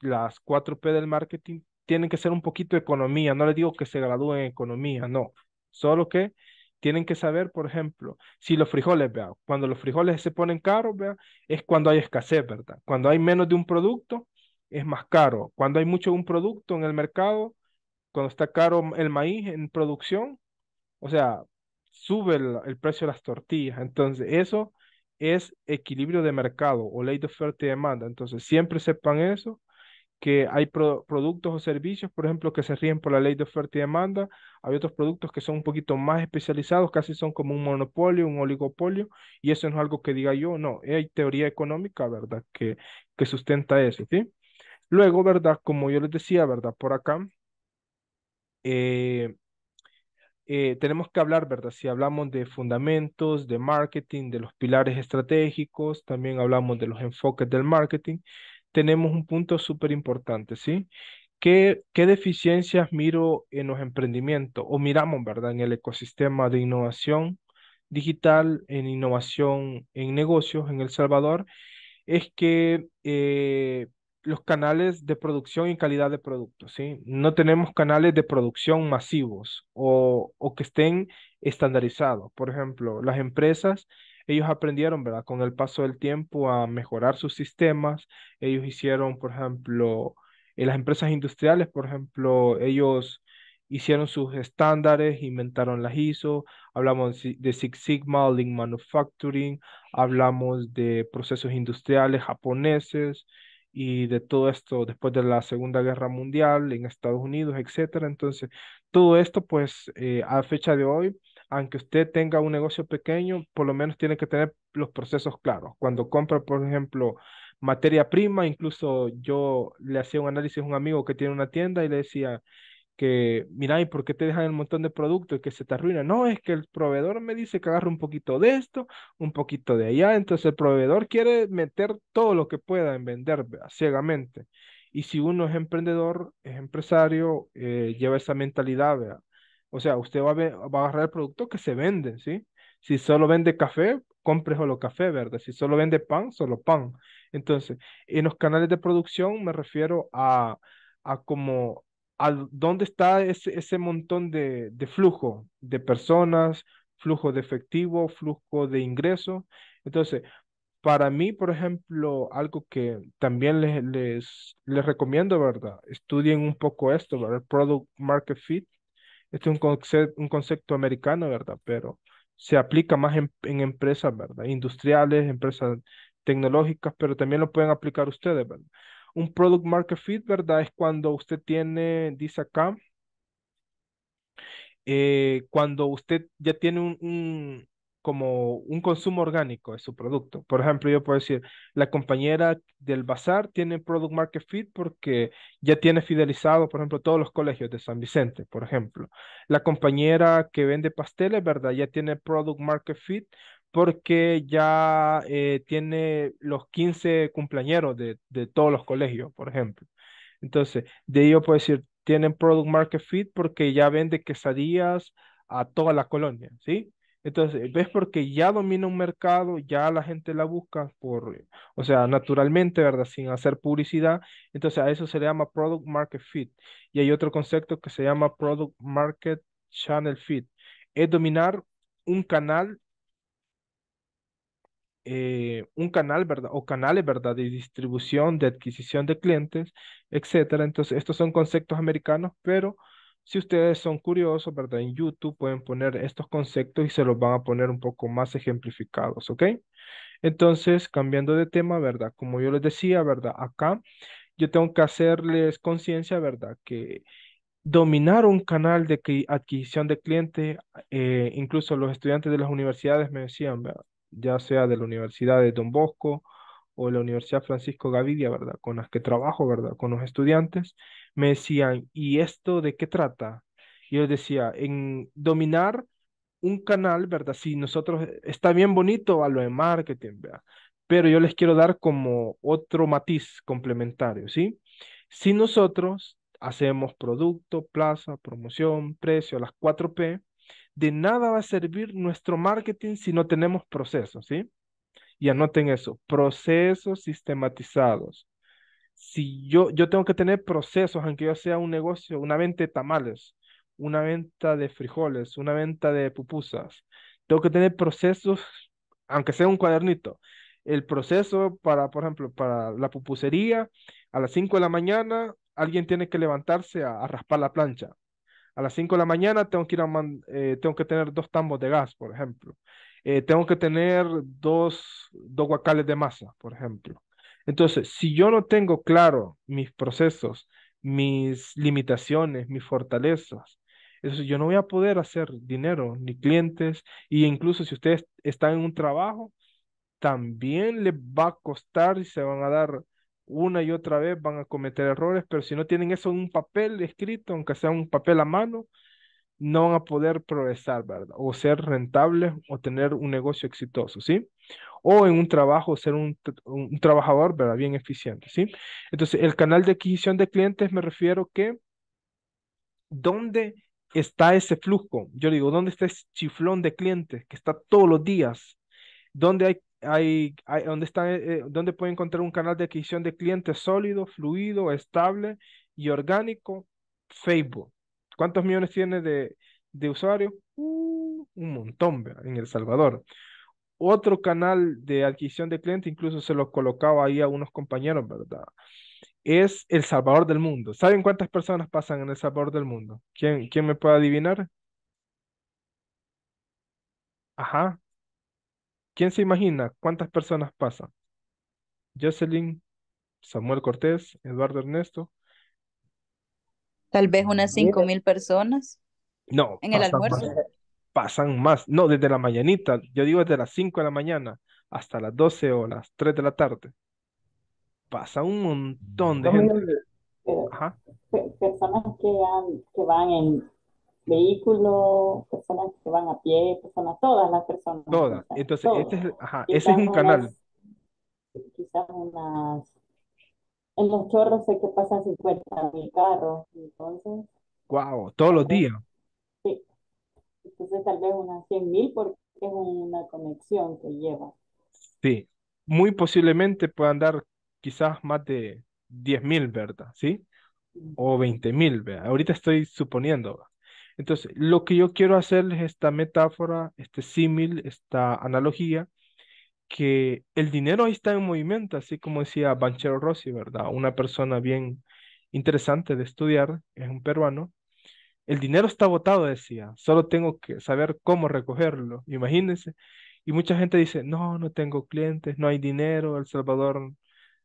las 4P del marketing, tienen que ser un poquito de economía. No les digo que se gradúen en economía, no. Solo que tienen que saber, por ejemplo, si los frijoles, vea, cuando los frijoles se ponen caros, vea, es cuando hay escasez, ¿verdad? Cuando hay menos de un producto, es más caro. Cuando hay mucho de un producto en el mercado, cuando está caro el maíz en producción, o sea, sube el, precio de las tortillas. Entonces, eso es equilibrio de mercado o ley de oferta y demanda. Entonces, siempre sepan eso que hay productos o servicios, por ejemplo, que se ríen por la ley de oferta y demanda. Hay otros productos que son un poquito más especializados, casi son como un monopolio, un oligopolio, y eso no es algo que diga yo, no, hay teoría económica, ¿verdad?, que, que sustenta eso, ¿sí? Luego, ¿verdad?, como yo les decía, ¿verdad?, por acá, eh, eh, tenemos que hablar, ¿verdad? Si hablamos de fundamentos, de marketing, de los pilares estratégicos, también hablamos de los enfoques del marketing tenemos un punto súper importante, ¿sí? ¿Qué, ¿Qué deficiencias miro en los emprendimientos o miramos, ¿verdad? En el ecosistema de innovación digital, en innovación en negocios en El Salvador, es que eh, los canales de producción y calidad de productos, ¿sí? No tenemos canales de producción masivos o, o que estén estandarizados. Por ejemplo, las empresas ellos aprendieron, ¿verdad? Con el paso del tiempo a mejorar sus sistemas. Ellos hicieron, por ejemplo, en las empresas industriales, por ejemplo, ellos hicieron sus estándares, inventaron las ISO, hablamos de Six Sigma, Lean Manufacturing, hablamos de procesos industriales japoneses y de todo esto después de la Segunda Guerra Mundial en Estados Unidos, etcétera. Entonces, todo esto, pues, eh, a fecha de hoy, aunque usted tenga un negocio pequeño, por lo menos tiene que tener los procesos claros. Cuando compra, por ejemplo, materia prima, incluso yo le hacía un análisis a un amigo que tiene una tienda y le decía que, mira, ¿y por qué te dejan el montón de productos y que se te arruina? No, es que el proveedor me dice que agarre un poquito de esto, un poquito de allá, entonces el proveedor quiere meter todo lo que pueda en vender ciegamente. Y si uno es emprendedor, es empresario, eh, lleva esa mentalidad, ¿verdad? O sea, usted va a, va a agarrar el producto que se vende, ¿sí? Si solo vende café, compre solo café, ¿verdad? Si solo vende pan, solo pan. Entonces, en los canales de producción me refiero a, a como a dónde está ese, ese montón de, de flujo de personas, flujo de efectivo, flujo de ingresos. Entonces, para mí, por ejemplo, algo que también les, les, les recomiendo, ¿verdad? Estudien un poco esto, ¿verdad? Product Market Fit. Este es un concepto, un concepto americano, ¿verdad? Pero se aplica más en, en empresas, ¿verdad? Industriales, empresas tecnológicas, pero también lo pueden aplicar ustedes, ¿verdad? Un Product Market Fit, ¿verdad? Es cuando usted tiene, dice acá, eh, cuando usted ya tiene un, un, como un consumo orgánico de su producto. Por ejemplo, yo puedo decir, la compañera del bazar tiene Product Market Fit porque ya tiene fidelizado, por ejemplo, todos los colegios de San Vicente, por ejemplo. La compañera que vende pasteles, ¿verdad? Ya tiene Product Market Fit porque ya eh, tiene los 15 cumpleañeros de, de todos los colegios, por ejemplo. Entonces, de ello puedo decir, tienen Product Market Fit porque ya vende quesadillas a toda la colonia, ¿sí? Entonces, ves porque ya domina un mercado, ya la gente la busca por, o sea, naturalmente, ¿verdad? Sin hacer publicidad. Entonces, a eso se le llama Product Market Fit. Y hay otro concepto que se llama Product Market Channel Fit. Es dominar un canal eh, un canal, ¿verdad? O canales, ¿verdad? De distribución, de adquisición de clientes, etcétera. Entonces, estos son conceptos americanos, pero si ustedes son curiosos, ¿verdad? En YouTube pueden poner estos conceptos y se los van a poner un poco más ejemplificados, ¿ok? Entonces, cambiando de tema, ¿verdad? Como yo les decía, ¿verdad? Acá yo tengo que hacerles conciencia, ¿verdad? Que dominar un canal de adquisición de clientes, eh, incluso los estudiantes de las universidades me decían, ¿verdad? Ya sea de la Universidad de Don Bosco o la Universidad Francisco Gavidia, ¿verdad? Con las que trabajo, ¿verdad? Con los estudiantes, me decían, ¿y esto de qué trata? Yo decía, en dominar un canal, ¿verdad? Si nosotros, está bien bonito a lo de marketing, ¿verdad? Pero yo les quiero dar como otro matiz complementario, ¿sí? Si nosotros hacemos producto, plaza, promoción, precio, las 4P, de nada va a servir nuestro marketing si no tenemos procesos, ¿sí? Y anoten eso, procesos sistematizados. Si yo, yo tengo que tener procesos, aunque yo sea un negocio, una venta de tamales, una venta de frijoles, una venta de pupusas, tengo que tener procesos, aunque sea un cuadernito. El proceso para, por ejemplo, para la pupusería, a las 5 de la mañana, alguien tiene que levantarse a raspar la plancha a las 5 de la mañana eh, tengo que tener dos tambos de gas, por ejemplo. Eh, tengo que tener dos, dos guacales de masa, por ejemplo. Entonces, si yo no tengo claro mis procesos, mis limitaciones, mis fortalezas, eso yo no voy a poder hacer dinero ni clientes, y incluso si ustedes están en un trabajo, también les va a costar y se van a dar una y otra vez van a cometer errores, pero si no tienen eso en un papel escrito, aunque sea un papel a mano, no van a poder progresar, ¿verdad? O ser rentables o tener un negocio exitoso, ¿sí? O en un trabajo, ser un, un trabajador, ¿verdad? Bien eficiente, ¿sí? Entonces, el canal de adquisición de clientes me refiero que, ¿dónde está ese flujo? Yo digo, ¿dónde está ese chiflón de clientes que está todos los días? ¿Dónde hay hay, hay ¿dónde, está, eh, ¿dónde puede encontrar un canal de adquisición de clientes sólido, fluido, estable y orgánico? Facebook. ¿Cuántos millones tiene de, de usuarios? Uh, un montón, en El Salvador. Otro canal de adquisición de clientes, incluso se lo colocaba ahí a unos compañeros, ¿verdad? Es El Salvador del mundo. ¿Saben cuántas personas pasan en El Salvador del mundo? ¿Quién, quién me puede adivinar? Ajá, ¿Quién se imagina cuántas personas pasan? Jocelyn, Samuel Cortés, Eduardo Ernesto. Tal vez unas cinco mil personas No, en el pasan más. almuerzo. Pasan más. No, desde la mañanita. Yo digo desde las 5 de la mañana hasta las 12 o las 3 de la tarde. Pasa un montón de gente. Personas que, han- que van en vehículo, personas que van a pie, personas, todas las personas, Todas. Entonces, este es, ajá, ese es un canal. quizás unas, en los chorros sé que pasan 50 mil carros, entonces, Wow, todos los días. sí, entonces tal vez unas 100 mil porque es una conexión que lleva. Sí. Muy posiblemente puedan dar quizás más de 10 mil, ¿verdad? ¿Sí? O 20 mil, ¿verdad? Ahorita estoy suponiendo. Entonces, lo que yo quiero hacerles esta metáfora, este símil, esta analogía, que el dinero ahí está en movimiento, así como decía Banchero Rossi, ¿verdad? Una persona bien interesante de estudiar, es un peruano. El dinero está botado, decía, solo tengo que saber cómo recogerlo, imagínense. Y mucha gente dice, no, no tengo clientes, no hay dinero, El Salvador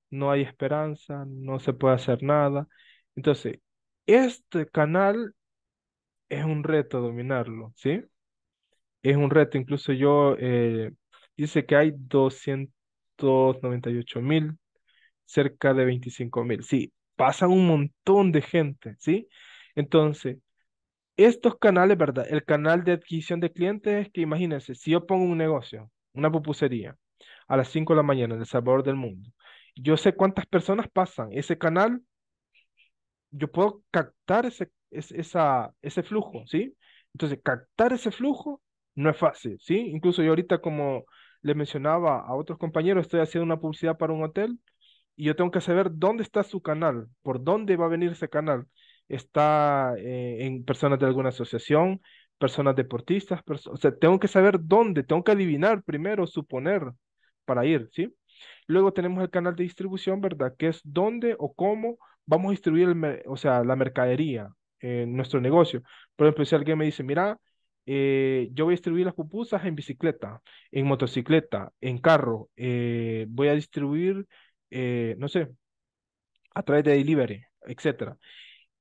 no hay esperanza, no se puede hacer nada. Entonces, este canal es un reto dominarlo, ¿sí? Es un reto, incluso yo, eh, dice que hay 298 mil, cerca de 25 mil, sí, pasa un montón de gente, ¿sí? Entonces, estos canales, ¿verdad? El canal de adquisición de clientes es que imagínense, si yo pongo un negocio, una pupusería, a las 5 de la mañana en El Salvador del Mundo, yo sé cuántas personas pasan. Ese canal, yo puedo captar ese, esa, ese flujo, ¿sí? Entonces, captar ese flujo no es fácil, ¿sí? Incluso yo ahorita, como le mencionaba a otros compañeros, estoy haciendo una publicidad para un hotel y yo tengo que saber dónde está su canal, por dónde va a venir ese canal. Está eh, en personas de alguna asociación, personas deportistas, o sea, tengo que saber dónde, tengo que adivinar primero, suponer para ir, ¿sí? Luego tenemos el canal de distribución, ¿verdad? Que es dónde o cómo vamos a distribuir o sea, la mercadería en nuestro negocio. Por ejemplo, si alguien me dice, mira, eh, yo voy a distribuir las pupusas en bicicleta, en motocicleta, en carro, eh, voy a distribuir, eh, no sé, a través de delivery, etcétera.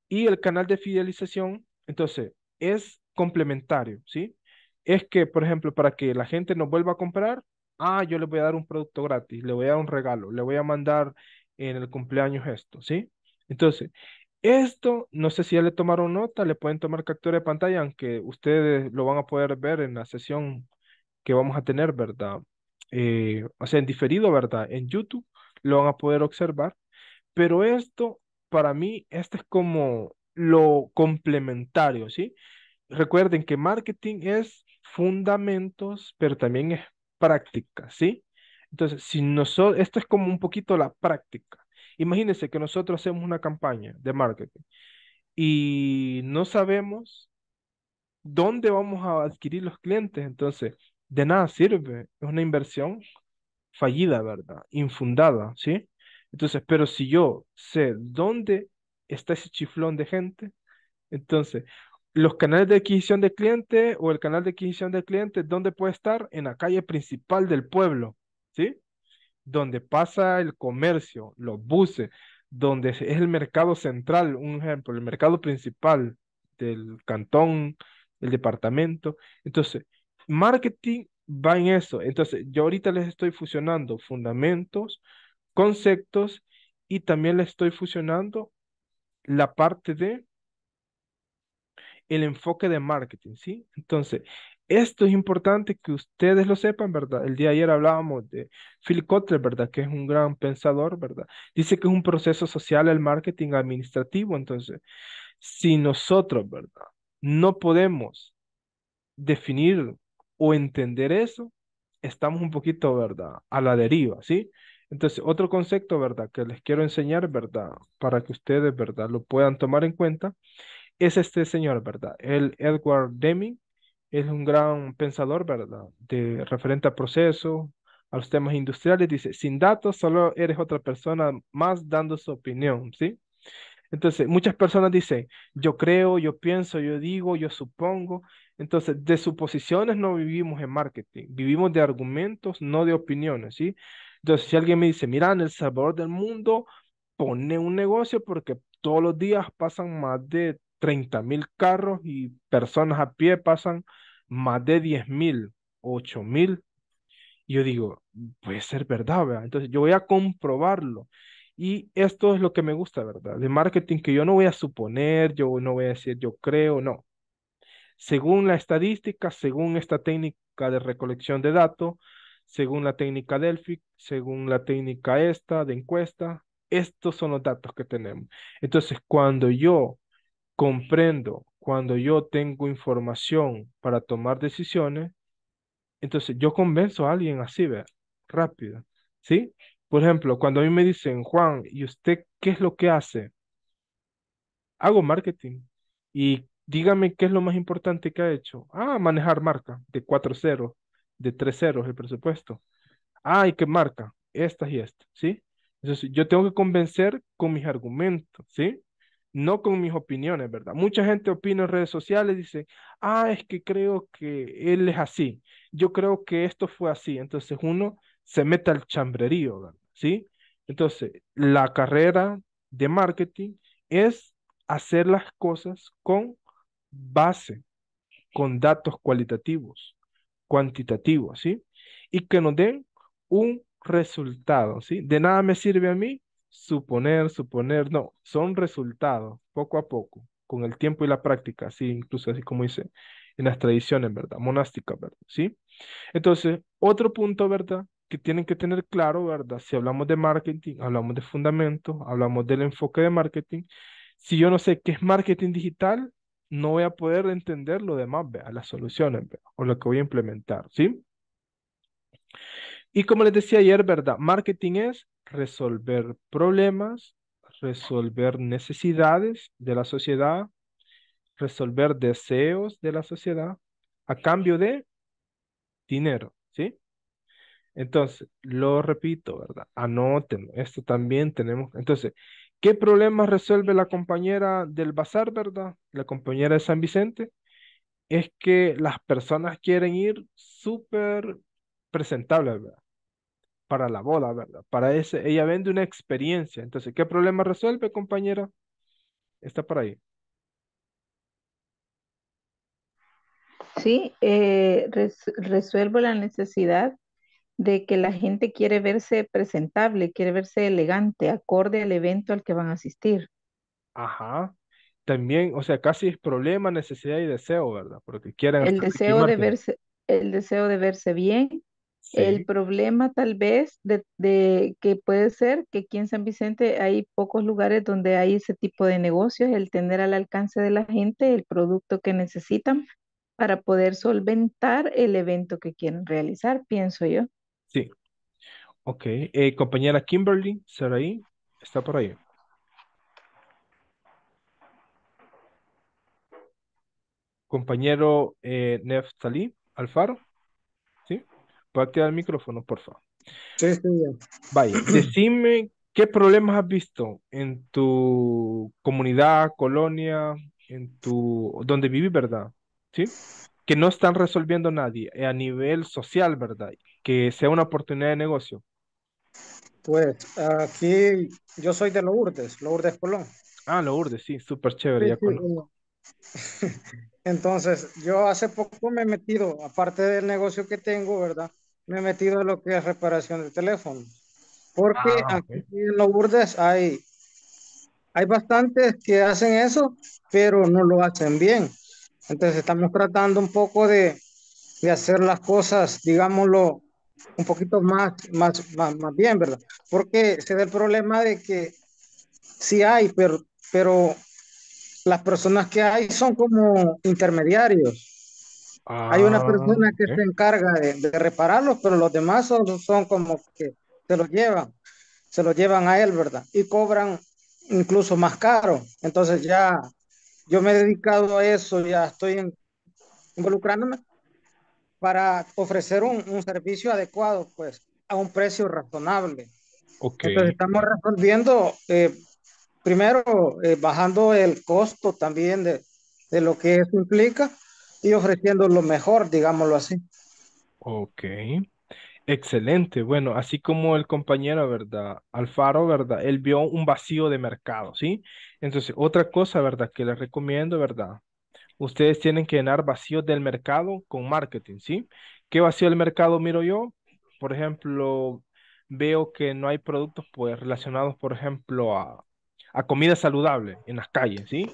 Y el canal de fidelización, entonces, es complementario, ¿sí? Es que, por ejemplo, para que la gente nos vuelva a comprar, ah, yo le voy a dar un producto gratis, le voy a dar un regalo, le voy a mandar en el cumpleaños esto, ¿sí? Entonces, esto, no sé si ya le tomaron nota, le pueden tomar captura de pantalla, aunque ustedes lo van a poder ver en la sesión que vamos a tener, ¿verdad? Eh, o sea, en diferido, ¿verdad? En YouTube lo van a poder observar, pero esto, para mí, este es como lo complementario, ¿sí? Recuerden que marketing es fundamentos, pero también es práctica, ¿sí? Entonces, si nosotros, esto es como un poquito la práctica. Imagínense que nosotros hacemos una campaña de marketing y no sabemos dónde vamos a adquirir los clientes, entonces de nada sirve, es una inversión fallida, ¿verdad? Infundada, ¿sí? Entonces, pero si yo sé dónde está ese chiflón de gente, entonces los canales de adquisición de clientes o el canal de adquisición de clientes, ¿dónde puede estar? En la calle principal del pueblo, ¿sí? Donde pasa el comercio, los buses, donde es el mercado central, un ejemplo, el mercado principal del cantón, el departamento. Entonces, marketing va en eso. Entonces, yo ahorita les estoy fusionando fundamentos, conceptos y también les estoy fusionando la parte de el enfoque de marketing, ¿sí? Entonces, esto es importante que ustedes lo sepan, ¿verdad? El día de ayer hablábamos de Phil Kotler, ¿verdad? Que es un gran pensador, ¿verdad? Dice que es un proceso social el marketing administrativo. Entonces, si nosotros, ¿verdad? No podemos definir o entender eso, estamos un poquito, ¿verdad? A la deriva, ¿sí? Entonces, otro concepto, ¿verdad? Que les quiero enseñar, ¿verdad? Para que ustedes, ¿verdad? Lo puedan tomar en cuenta es este señor, ¿verdad? El Edward Deming es un gran pensador, ¿verdad? De referente a procesos, a los temas industriales, dice, sin datos solo eres otra persona más dando su opinión, ¿sí? Entonces, muchas personas dicen, yo creo, yo pienso, yo digo, yo supongo. Entonces, de suposiciones no vivimos en marketing, vivimos de argumentos, no de opiniones, ¿sí? Entonces, si alguien me dice, mira, en El Salvador del Mundo, pone un negocio porque todos los días pasan más de 30 mil carros y personas a pie pasan más de 10 mil, 8 mil. Y yo digo, puede ser verdad, ¿verdad? Entonces yo voy a comprobarlo. Y esto es lo que me gusta, ¿verdad? De marketing que yo no voy a suponer, yo no voy a decir yo creo, no. Según la estadística, según esta técnica de recolección de datos, según la técnica Delphi, según la técnica esta de encuesta, estos son los datos que tenemos. Entonces, cuando yo comprendo cuando yo tengo información para tomar decisiones, entonces yo convenzo a alguien así, ve, rápido, ¿sí? Por ejemplo, cuando a mí me dicen, Juan, ¿y usted qué es lo que hace? Hago marketing. Y dígame qué es lo más importante que ha hecho. Ah, manejar marca de cuatro ceros, de tres ceros el presupuesto. Ah, ¿y qué marca? Estas y estas, ¿sí? Entonces, yo tengo que convencer con mis argumentos, ¿sí? No con mis opiniones, ¿verdad? Mucha gente opina en redes sociales, dice, ah, es que creo que él es así, yo creo que esto fue así. Entonces uno se mete al chambrerío, ¿verdad? ¿Sí? Entonces, la carrera de marketing es hacer las cosas con base, con datos cualitativos, cuantitativos, ¿sí? Y que nos den un resultado, ¿sí? De nada me sirve a mí suponer, suponer, no, son resultados, poco a poco, con el tiempo y la práctica, sí, incluso así como dice en las tradiciones, ¿verdad? Monásticas, ¿verdad? ¿Sí? Entonces, otro punto, ¿verdad? Que tienen que tener claro, ¿verdad? Si hablamos de marketing, hablamos de fundamentos, hablamos del enfoque de marketing. Si yo no sé qué es marketing digital, no voy a poder entender lo demás, ¿verdad? Las soluciones, ¿verdad? O lo que voy a implementar, ¿sí? Y como les decía ayer, ¿verdad? Marketing es resolver problemas, resolver necesidades de la sociedad, resolver deseos de la sociedad a cambio de dinero, ¿sí? Entonces, lo repito, ¿verdad? Anoten, esto también tenemos. Entonces, ¿qué problemas resuelve la compañera del bazar, verdad? La compañera de San Vicente. Es que las personas quieren ir súper presentables, ¿verdad? Para la boda, ¿verdad? Para ese, ella vende una experiencia. Entonces, ¿qué problema resuelve, compañera? Está por ahí. Sí, eh, res- resuelvo la necesidad de que la gente quiere verse presentable, quiere verse elegante, acorde al evento al que van a asistir. Ajá. También, o sea, casi es problema, necesidad y deseo, ¿verdad? Porque quieren El deseo de verse, el deseo de verse bien, el problema tal vez de, de que puede ser que aquí en San Vicente hay pocos lugares donde hay ese tipo de negocios, el tener al alcance de la gente el producto que necesitan para poder solventar el evento que quieren realizar, pienso yo. sí. Ok. Eh, compañera Kimberly, ¿será ahí? Está por ahí. Compañero eh, Neftali Alfaro. Puede activar el micrófono, por favor. Sí, sí, ya. Vaya, decime qué problemas has visto en tu comunidad, colonia, en tu, donde vivís, ¿verdad? ¿Sí? Que no están resolviendo nadie eh, a nivel social, ¿verdad? Que sea una oportunidad de negocio. Pues aquí yo soy de Lourdes, Lourdes Colón. Ah, Lourdes, sí, súper chévere, Sí, ya sí, conozco. Entonces, yo hace poco me he metido, aparte del negocio que tengo, ¿verdad? Me he metido en lo que es reparación de teléfonos. Porque Ah, ok. aquí en Lourdes hay, hay bastantes que hacen eso, pero no lo hacen bien. Entonces, estamos tratando un poco de, de hacer las cosas, digámoslo, un poquito más, más, más, más bien, ¿verdad? Porque se da el problema de que sí hay, pero, pero las personas que hay son como intermediarios. Hay una Ah, persona que se encarga de, de repararlos, pero los demás son, son como que se los llevan, se los llevan a él, ¿verdad? Y cobran incluso más caro. Entonces ya yo me he dedicado a eso, ya estoy en- involucrándome para ofrecer un, un servicio adecuado, pues, a un precio razonable. Ok. Entonces estamos resolviendo, eh, primero, eh, bajando el costo también de, de lo que eso implica y ofreciendo lo mejor, digámoslo así. Ok. Excelente. Bueno, así como el compañero, ¿verdad? Alfaro, ¿verdad? Él vio un vacío de mercado, ¿sí? Entonces, otra cosa, ¿verdad? Que les recomiendo, ¿verdad? Ustedes tienen que llenar vacíos del mercado con marketing, ¿sí? ¿Qué vacío del mercado miro yo? Por ejemplo, veo que no hay productos, pues, relacionados, por ejemplo, a, a comida saludable en las calles, ¿sí?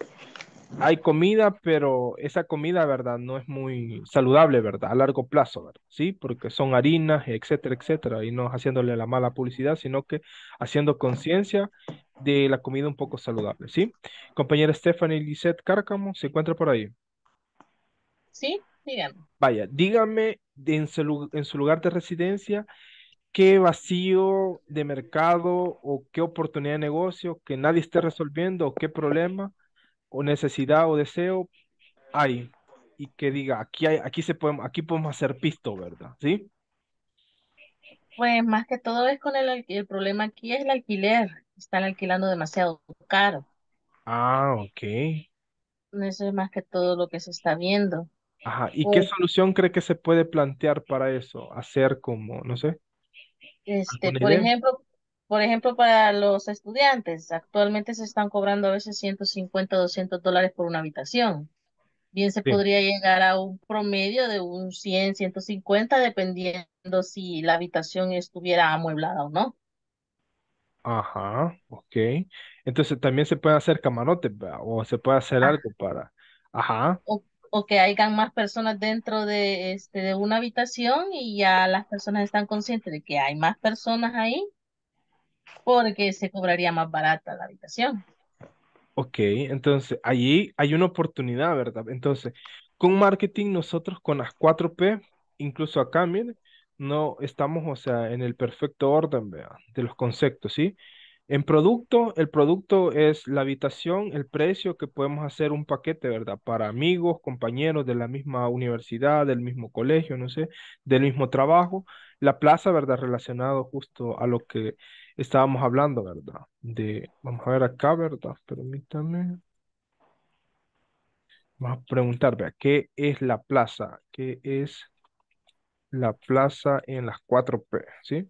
Hay comida, pero esa comida, ¿verdad? No es muy saludable, ¿verdad? A largo plazo, ¿verdad? Sí, porque son harinas, etcétera, etcétera, y no haciéndole la mala publicidad, sino que haciendo conciencia de la comida un poco saludable, ¿sí? Compañera Stephanie Lisette Cárcamo, ¿se encuentra por ahí? Sí, dígame. Vaya, dígame en su, en su lugar de residencia, qué vacío de mercado o qué oportunidad de negocio que nadie esté resolviendo o qué problema o necesidad o deseo hay y que diga, aquí hay, aquí se podemos, aquí podemos hacer pisto, ¿verdad? ¿Sí? Pues más que todo es con el, el problema aquí es el alquiler. Están alquilando demasiado caro. Ah, ok. Eso es más que todo lo que se está viendo. Ajá. ¿Y qué O, solución cree que se puede plantear para eso? Hacer como, no sé, este, ¿alguna por idea? ejemplo, por ejemplo, para los estudiantes, actualmente se están cobrando a veces 150, 200 dólares por una habitación. Bien se Sí. podría llegar a un promedio de un 100, 150, dependiendo si la habitación estuviera amueblada o no. Ajá, ok. Entonces también se puede hacer camarotes, ¿verdad? O se puede hacer Ah, algo para... Ajá, o, o que hayan más personas dentro de, este, de una habitación y ya las personas están conscientes de que hay más personas ahí porque se cobraría más barata la habitación. ok. Entonces allí hay una oportunidad, ¿verdad? Entonces, con marketing nosotros con las 4P, incluso acá, miren, no estamos, o sea, en el perfecto orden, ¿verdad? De los conceptos, ¿sí? En producto, el producto es la habitación, el precio que podemos hacer un paquete, ¿verdad? Para amigos, compañeros de la misma universidad, del mismo colegio, no sé, del mismo trabajo. La plaza, ¿verdad? Relacionado justo a lo que estábamos hablando, ¿verdad? De, vamos a ver acá, ¿verdad? Permítame. Vamos a preguntar, ¿verdad? ¿Qué es la plaza? ¿Qué es la plaza en las 4P? ¿Sí?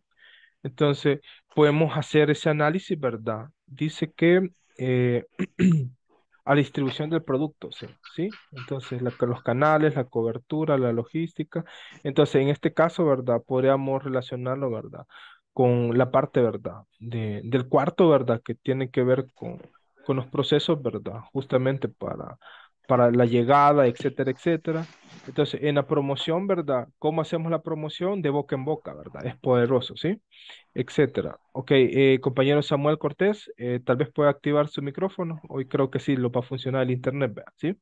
Entonces, podemos hacer ese análisis, ¿verdad? Dice que eh, a la distribución del producto, sí, ¿sí? Entonces, los canales, la cobertura, la logística. Entonces, en este caso, ¿verdad? Podríamos relacionarlo, ¿verdad? Con la parte, ¿verdad? De, del cuarto, ¿verdad? Que tiene que ver con, con los procesos, ¿verdad? Justamente para, para la llegada, etcétera, etcétera. Entonces, en la promoción, ¿verdad? ¿Cómo hacemos la promoción? De boca en boca, ¿verdad? Es poderoso, ¿sí? etcétera. Ok, eh, compañero Samuel Cortés, eh, tal vez pueda activar su micrófono. Hoy creo que sí, lo va a funcionar el internet, ¿verdad? ¿sí?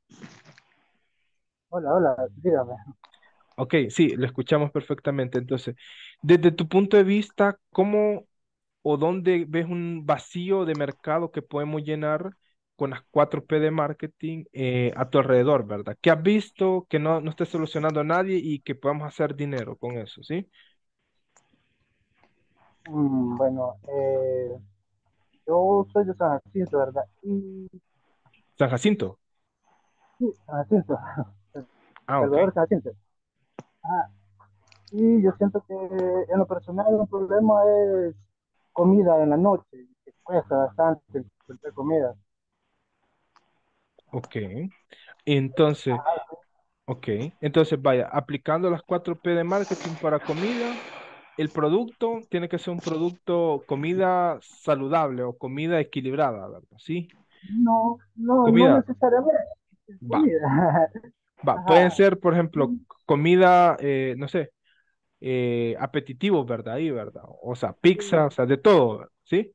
Hola, hola, dígame. Ok, sí, lo escuchamos perfectamente. Entonces, desde tu punto de vista, ¿cómo o dónde ves un vacío de mercado que podemos llenar con las 4P de marketing eh, a tu alrededor, ¿verdad? ¿Qué has visto que no, no esté solucionando a nadie y que podamos hacer dinero con eso, ¿sí? Mm, bueno, eh, yo soy de San Jacinto, ¿verdad? Y San Jacinto. sí, San Jacinto, Ah, ok. Salvador San Jacinto. Ah, y yo siento que en lo personal un problema es comida en la noche, que cuesta bastante encontrar comida. Ok. Entonces, Ok, entonces vaya, aplicando las 4P de marketing para comida, el producto tiene que ser un producto comida saludable o comida equilibrada, ¿verdad? Sí, No, no, no necesariamente es va, comida. va. Pueden ser, por ejemplo, comida, eh, no sé, eh, apetitivos, ¿verdad? Ahí, ¿verdad? O sea, pizza, o sea, de todo. ¿sí?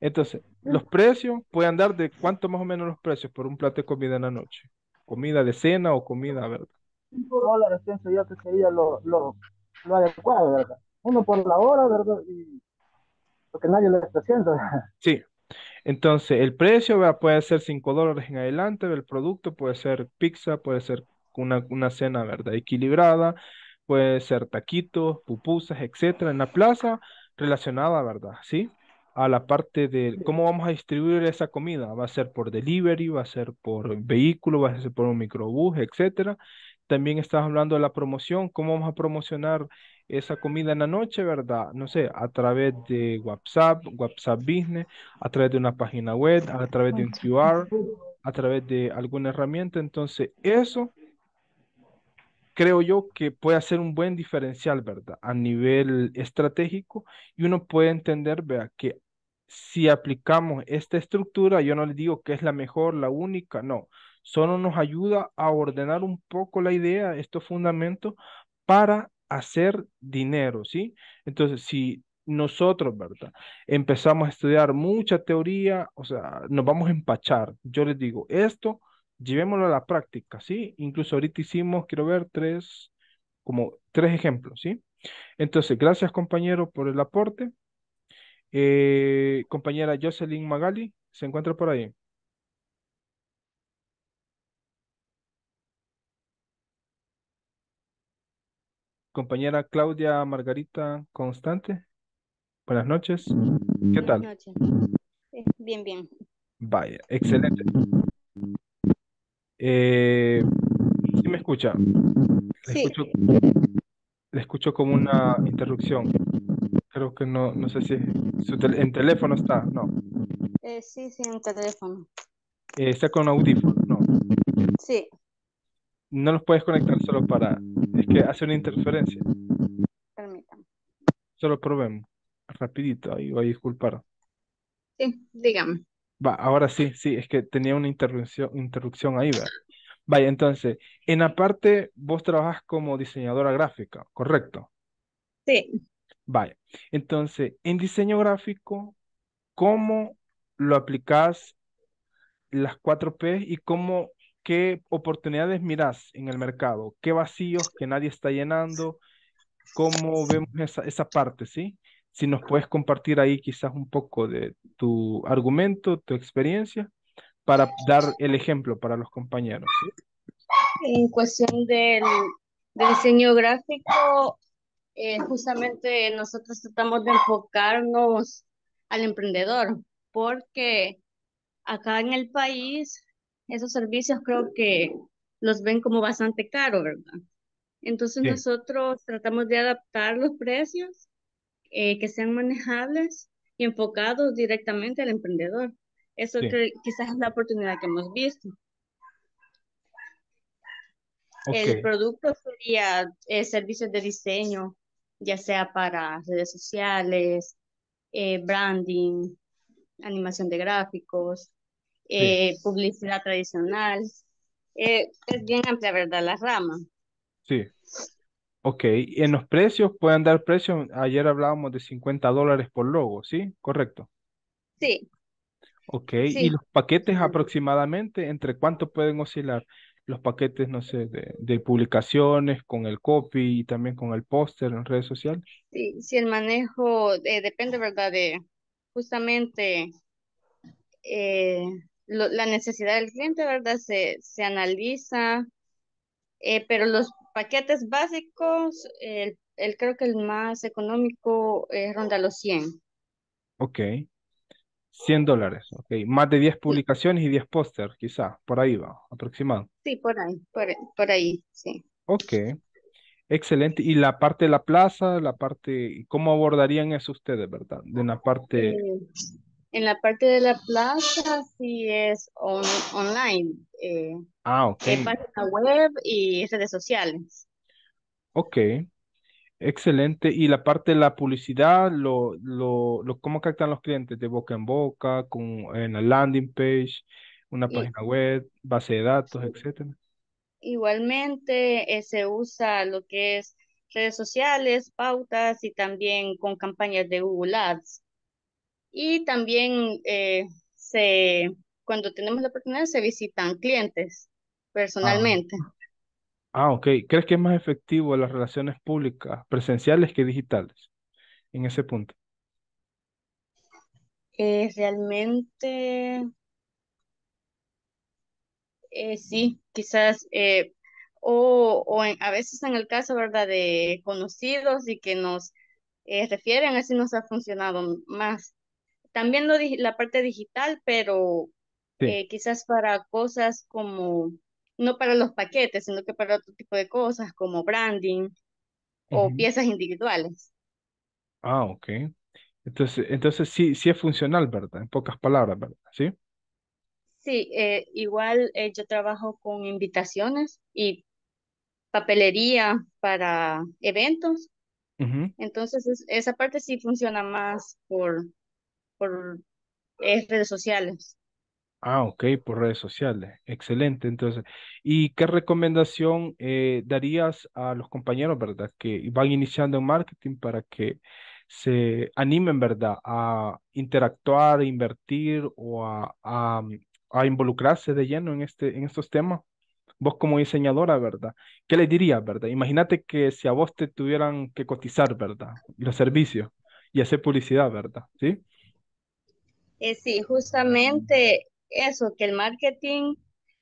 Entonces, los precios pueden dar de cuánto más o menos los precios por un plato de comida en la noche. Comida de cena o comida, ¿verdad? Cinco dólares pienso yo que sería lo, lo, lo adecuado, ¿verdad? Uno por la hora, ¿verdad? Y porque nadie lo está haciendo. Sí, Entonces, el precio ¿verdad? puede ser 5 dólares en adelante del producto, puede ser pizza, puede ser una, una cena, ¿verdad? Equilibrada, puede ser taquitos, pupusas, etcétera, en la plaza relacionada, ¿verdad? ¿Sí? A la parte de cómo vamos a distribuir esa comida. Va a ser por delivery, va a ser por vehículo, va a ser por un microbús, etcétera. También estás hablando de la promoción, cómo vamos a promocionar esa comida en la noche, ¿verdad? No sé, a través de WhatsApp, WhatsApp Business a través de una página web, a través de un QR, a través de alguna herramienta. Entonces, eso creo yo que puede ser un buen diferencial, ¿verdad? A nivel estratégico y uno puede entender, vea, que si aplicamos esta estructura, yo no le digo que es la mejor, la única, no, solo nos ayuda a ordenar un poco la idea, estos fundamentos, para hacer dinero, ¿sí? Entonces, si nosotros, ¿verdad? Empezamos a estudiar mucha teoría, o sea, nos vamos a empachar. Yo les digo, esto llevémoslo a la práctica, ¿sí? Incluso ahorita hicimos, quiero ver, tres, como tres ejemplos, ¿sí? Entonces, gracias compañero por el aporte. Eh, compañera Jocelyn Magali, ¿se encuentra por ahí? Compañera Claudia Margarita Constante. Buenas noches. ¿Qué Buenas tal? noches. Eh, bien, bien. Vaya, excelente. Eh, ¿sí me escucha? Le Sí, escucho, le escucho como una interrupción. Creo que no, no sé si su tel- en teléfono está, no. eh, sí, sí, en teléfono. Eh, está con audífono, no. Sí, No los puedes conectar solo para, es que hace una interferencia. permítame. Solo probemos. Rapidito, ahí voy a disculpar. Sí, dígame. Va, ahora sí, sí, es que tenía una interrupción, interrupción ahí, ¿verdad? Vaya, entonces, en la parte, vos trabajas como diseñadora gráfica, ¿correcto? Sí, Vaya, entonces, en diseño gráfico, ¿cómo lo aplicás las cuatro P y cómo, qué oportunidades mirás en el mercado? ¿Qué vacíos que nadie está llenando? ¿Cómo vemos esa, esa parte, sí? Si nos puedes compartir ahí quizás un poco de tu argumento, tu experiencia, para dar el ejemplo para los compañeros, ¿sí? en cuestión del, del diseño gráfico, eh, justamente nosotros tratamos de enfocarnos al emprendedor, porque acá en el país esos servicios creo que los ven como bastante caros, ¿verdad? Entonces Sí, nosotros tratamos de adaptar los precios eh, que sean manejables y enfocados directamente al emprendedor. Eso sí, que quizás es la oportunidad que hemos visto. El producto sería eh, servicios de diseño, ya sea para redes sociales, eh, branding, animación de gráficos, sí, eh, publicidad tradicional. Es bien amplia, ¿verdad? La rama. sí, ok. Y en los precios, pueden dar precios, ayer hablábamos de 50 dólares por logo, ¿sí? Correcto. Sí, Ok, y los paquetes aproximadamente, ¿entre cuánto pueden oscilar? Los paquetes, no sé, de, de publicaciones, con el copy y también con el póster en redes sociales. Sí, sí, el manejo eh, depende, ¿verdad? De justamente eh, lo- la necesidad del cliente, ¿verdad? Se, se analiza, eh, pero los paquetes básicos, el, el- creo que el más económico eh, ronda los 100. Ok, 100 dólares, ok. Más de 10 Sí, publicaciones y 10 pósters, quizá, por ahí va, aproximado. sí, por ahí, por, por ahí, sí. Ok, excelente. Y la parte de la plaza, la parte, ¿cómo abordarían eso ustedes, verdad? De la parte, Eh, en la parte de la plaza, sí es on- online, eh, ah, ok, eh, página web y redes sociales. ok. Excelente. Y la parte de la publicidad, lo, lo, lo, ¿cómo captan los clientes? De boca en boca, con, en la landing page, una Y, página web, base de datos, etcétera. Igualmente eh, se usa lo que es redes sociales, pautas y también con campañas de Google Ads. Y también eh, se, cuando tenemos la oportunidad se visitan clientes Ah, personalmente. ah, ok. ¿Crees que es más efectivo las relaciones públicas presenciales que digitales en ese punto? Eh, realmente eh, sí, quizás eh, o, o en- a veces en el caso, ¿verdad? de conocidos y que nos refieren, así nos ha funcionado más. También lo, la parte digital, pero Sí. eh, quizás para cosas como, no para los paquetes, sino que para otro tipo de cosas como branding o piezas individuales. Ah, ok. Entonces, entonces sí, sí es funcional, ¿verdad? En pocas palabras, ¿verdad? ¿Sí? Sí, eh, igual eh, yo trabajo con invitaciones y papelería para eventos, entonces es- esa parte sí funciona más por, por redes sociales. Ah, ok, por redes sociales. Excelente. Entonces, ¿y qué recomendación eh, darías a los compañeros, verdad, que van iniciando en marketing para que se animen, verdad, a interactuar, invertir o a, a, a involucrarse de lleno en este, en estos temas? Vos como diseñadora, ¿verdad? ¿Qué les dirías, verdad? Imagínate que si a vos te tuvieran que cotizar, ¿verdad? Los servicios y hacer publicidad, ¿verdad? ¿Sí? Eh, sí, justamente eso, que el marketing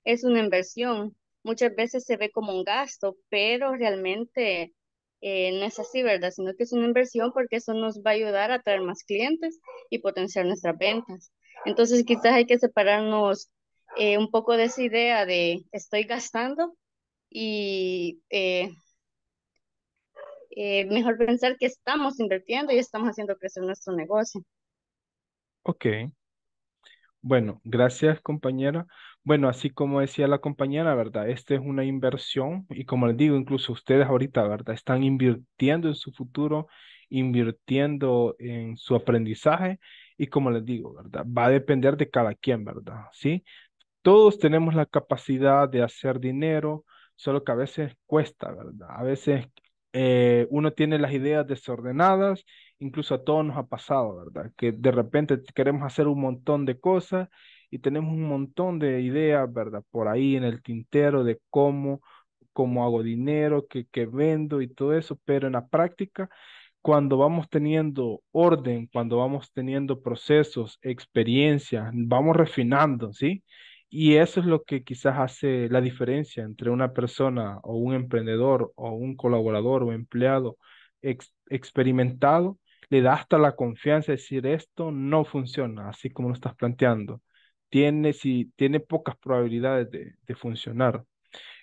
es una inversión. Muchas veces se ve como un gasto, pero realmente eh, no es así, ¿verdad? Sino que es una inversión porque eso nos va a ayudar a traer más clientes y potenciar nuestras ventas. Entonces quizás hay que separarnos eh, un poco de esa idea de estoy gastando y eh, eh, mejor pensar que estamos invirtiendo y estamos haciendo crecer nuestro negocio. Ok. Bueno, gracias compañera. Bueno, así como decía la compañera, ¿verdad? Esta es una inversión y como les digo, incluso ustedes ahorita, ¿verdad? Están invirtiendo en su futuro, invirtiendo en su aprendizaje y como les digo, ¿verdad? Va a depender de cada quien, ¿verdad? ¿Sí? Todos tenemos la capacidad de hacer dinero, solo que a veces cuesta, ¿verdad? A veces eh, uno tiene las ideas desordenadas, incluso a todos nos ha pasado, ¿verdad? Que de repente queremos hacer un montón de cosas y tenemos un montón de ideas, ¿verdad? Por ahí en el tintero de cómo, cómo hago dinero, qué, qué vendo y todo eso, pero en la práctica, cuando vamos teniendo orden, cuando vamos teniendo procesos, experiencias, vamos refinando, ¿sí? Y eso es lo que quizás hace la diferencia entre una persona o un emprendedor o un colaborador o empleado experimentado. Le da hasta la confianza de decir esto no funciona, así como lo estás planteando. Tiene, si, tiene pocas probabilidades de, de funcionar.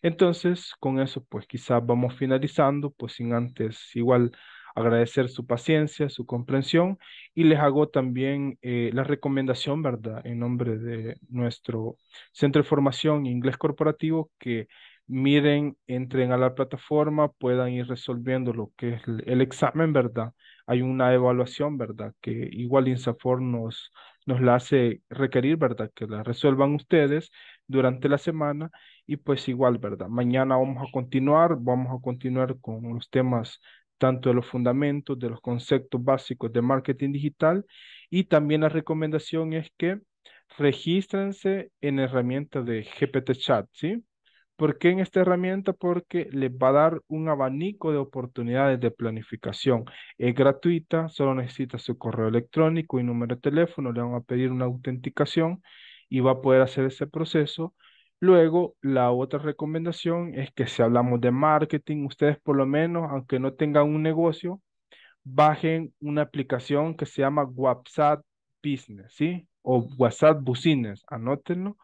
Entonces, con eso, pues quizás vamos finalizando, pues sin antes igual agradecer su paciencia, su comprensión y les hago también eh, la recomendación, ¿verdad? En nombre de nuestro Centro de Formación Inglés Corporativo que miren, entren a la plataforma, puedan ir resolviendo lo que es el, examen, ¿verdad? Hay una evaluación, ¿verdad? Que igual INSAFOR nos, nos la hace requerir, ¿verdad? Que la resuelvan ustedes durante la semana y pues igual, ¿verdad? Mañana vamos a continuar, vamos a continuar con los temas tanto de los fundamentos, de los conceptos básicos de marketing digital y también la recomendación es que regístrense en herramienta de GPT Chat, ¿sí? ¿Por qué en esta herramienta? Porque les va a dar un abanico de oportunidades de planificación. Es gratuita, solo necesita su correo electrónico y número de teléfono, le van a pedir una autenticación y va a poder hacer ese proceso Luego, la otra recomendación es que si hablamos de marketing, ustedes por lo menos, aunque no tengan un negocio, bajen una aplicación que se llama WhatsApp Business, ¿sí? O WhatsApp Business, anótenlo.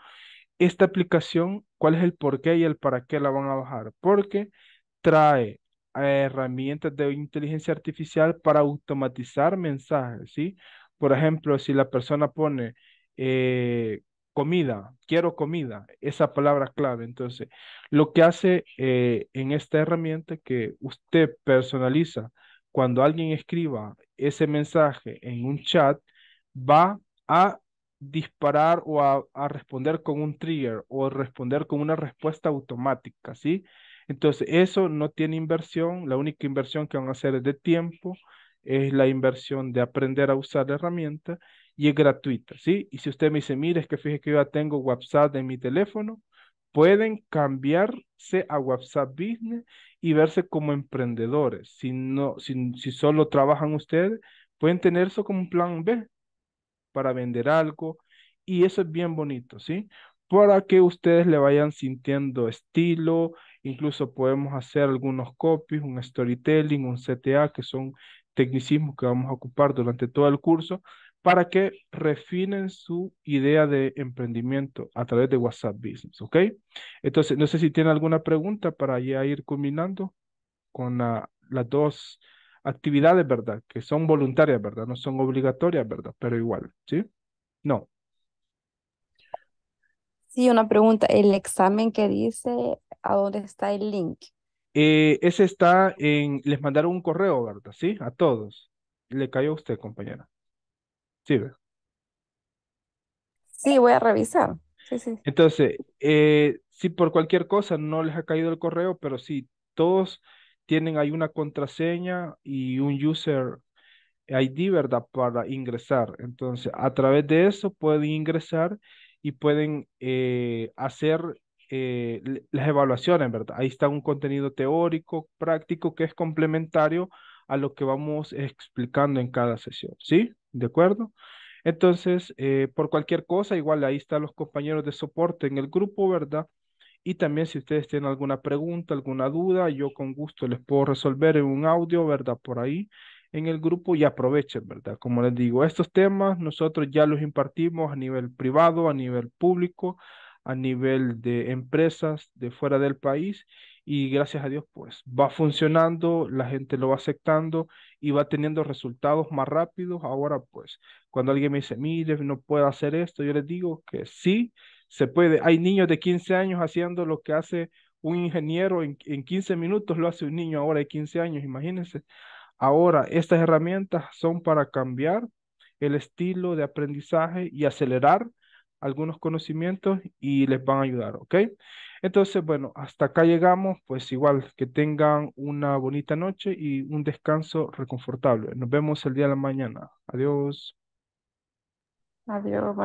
Esta aplicación, ¿cuál es el por qué y el para qué la van a bajar? Porque trae herramientas de inteligencia artificial para automatizar mensajes, ¿sí? Por ejemplo, si la persona pone eh, comida, quiero comida, esa palabra clave. Entonces, lo que hace eh, en esta herramienta que usted personaliza cuando alguien escriba ese mensaje en un chat, va a disparar o a, a, responder con un trigger o responder con una respuesta automática, ¿sí? Entonces, eso no tiene inversión, la única inversión que van a hacer es de tiempo, es la inversión de aprender a usar la herramienta y es gratuita, ¿sí? Y si usted me dice, mire, es que fíjese que yo ya tengo WhatsApp en mi teléfono, pueden cambiarse a WhatsApp Business y verse como emprendedores. Si, no, si, si solo trabajan ustedes, pueden tener eso como un plan B para vender algo y eso es bien bonito, ¿sí? Para que ustedes le vayan sintiendo estilo, incluso podemos hacer algunos copies, un storytelling, un CTA, que son tecnicismos que vamos a ocupar durante todo el curso, para que refinen su idea de emprendimiento a través de WhatsApp Business, ¿ok? Entonces, no sé si tiene alguna pregunta para ya ir culminando con las dos actividades, ¿verdad? Que son voluntarias, ¿verdad? No son obligatorias, ¿verdad? Pero igual, ¿sí? No. Sí, una pregunta. El examen que dice, ¿a dónde está el link? Eh, ese está en, les mandaron un correo, ¿verdad? Sí, a todos. Le cayó a usted, compañera. Sí, Sí, voy a revisar. Sí, sí. Entonces, eh, si por cualquier cosa no les ha caído el correo, pero sí, todos tienen ahí una contraseña y un user ID, ¿verdad? Para ingresar. Entonces, a través de eso pueden ingresar y pueden eh, hacer eh, las evaluaciones, ¿verdad? Ahí está un contenido teórico, práctico, que es complementario a lo que vamos explicando en cada sesión, ¿sí? ¿De acuerdo? Entonces, eh, por cualquier cosa, igual ahí están los compañeros de soporte en el grupo, ¿verdad? Y también si ustedes tienen alguna pregunta, alguna duda, yo con gusto les puedo resolver en un audio, ¿verdad? Por ahí en el grupo y aprovechen, ¿verdad? Como les digo, estos temas nosotros ya los impartimos a nivel privado, a nivel público, a nivel de empresas de fuera del país y gracias a Dios pues va funcionando, la gente lo va aceptando y va teniendo resultados más rápidos. Ahora pues cuando alguien me dice, mire, no puedo hacer esto, yo les digo que sí, se puede. Hay niños de 15 años haciendo lo que hace un ingeniero en, en 15 minutos, lo hace un niño ahora de 15 años, imagínense. Ahora, estas herramientas son para cambiar el estilo de aprendizaje y acelerar algunos conocimientos y les van a ayudar, ¿ok? Entonces, bueno, hasta acá llegamos, pues igual que tengan una bonita noche y un descanso reconfortable. Nos vemos el día de la mañana. Adiós. Adiós. bye.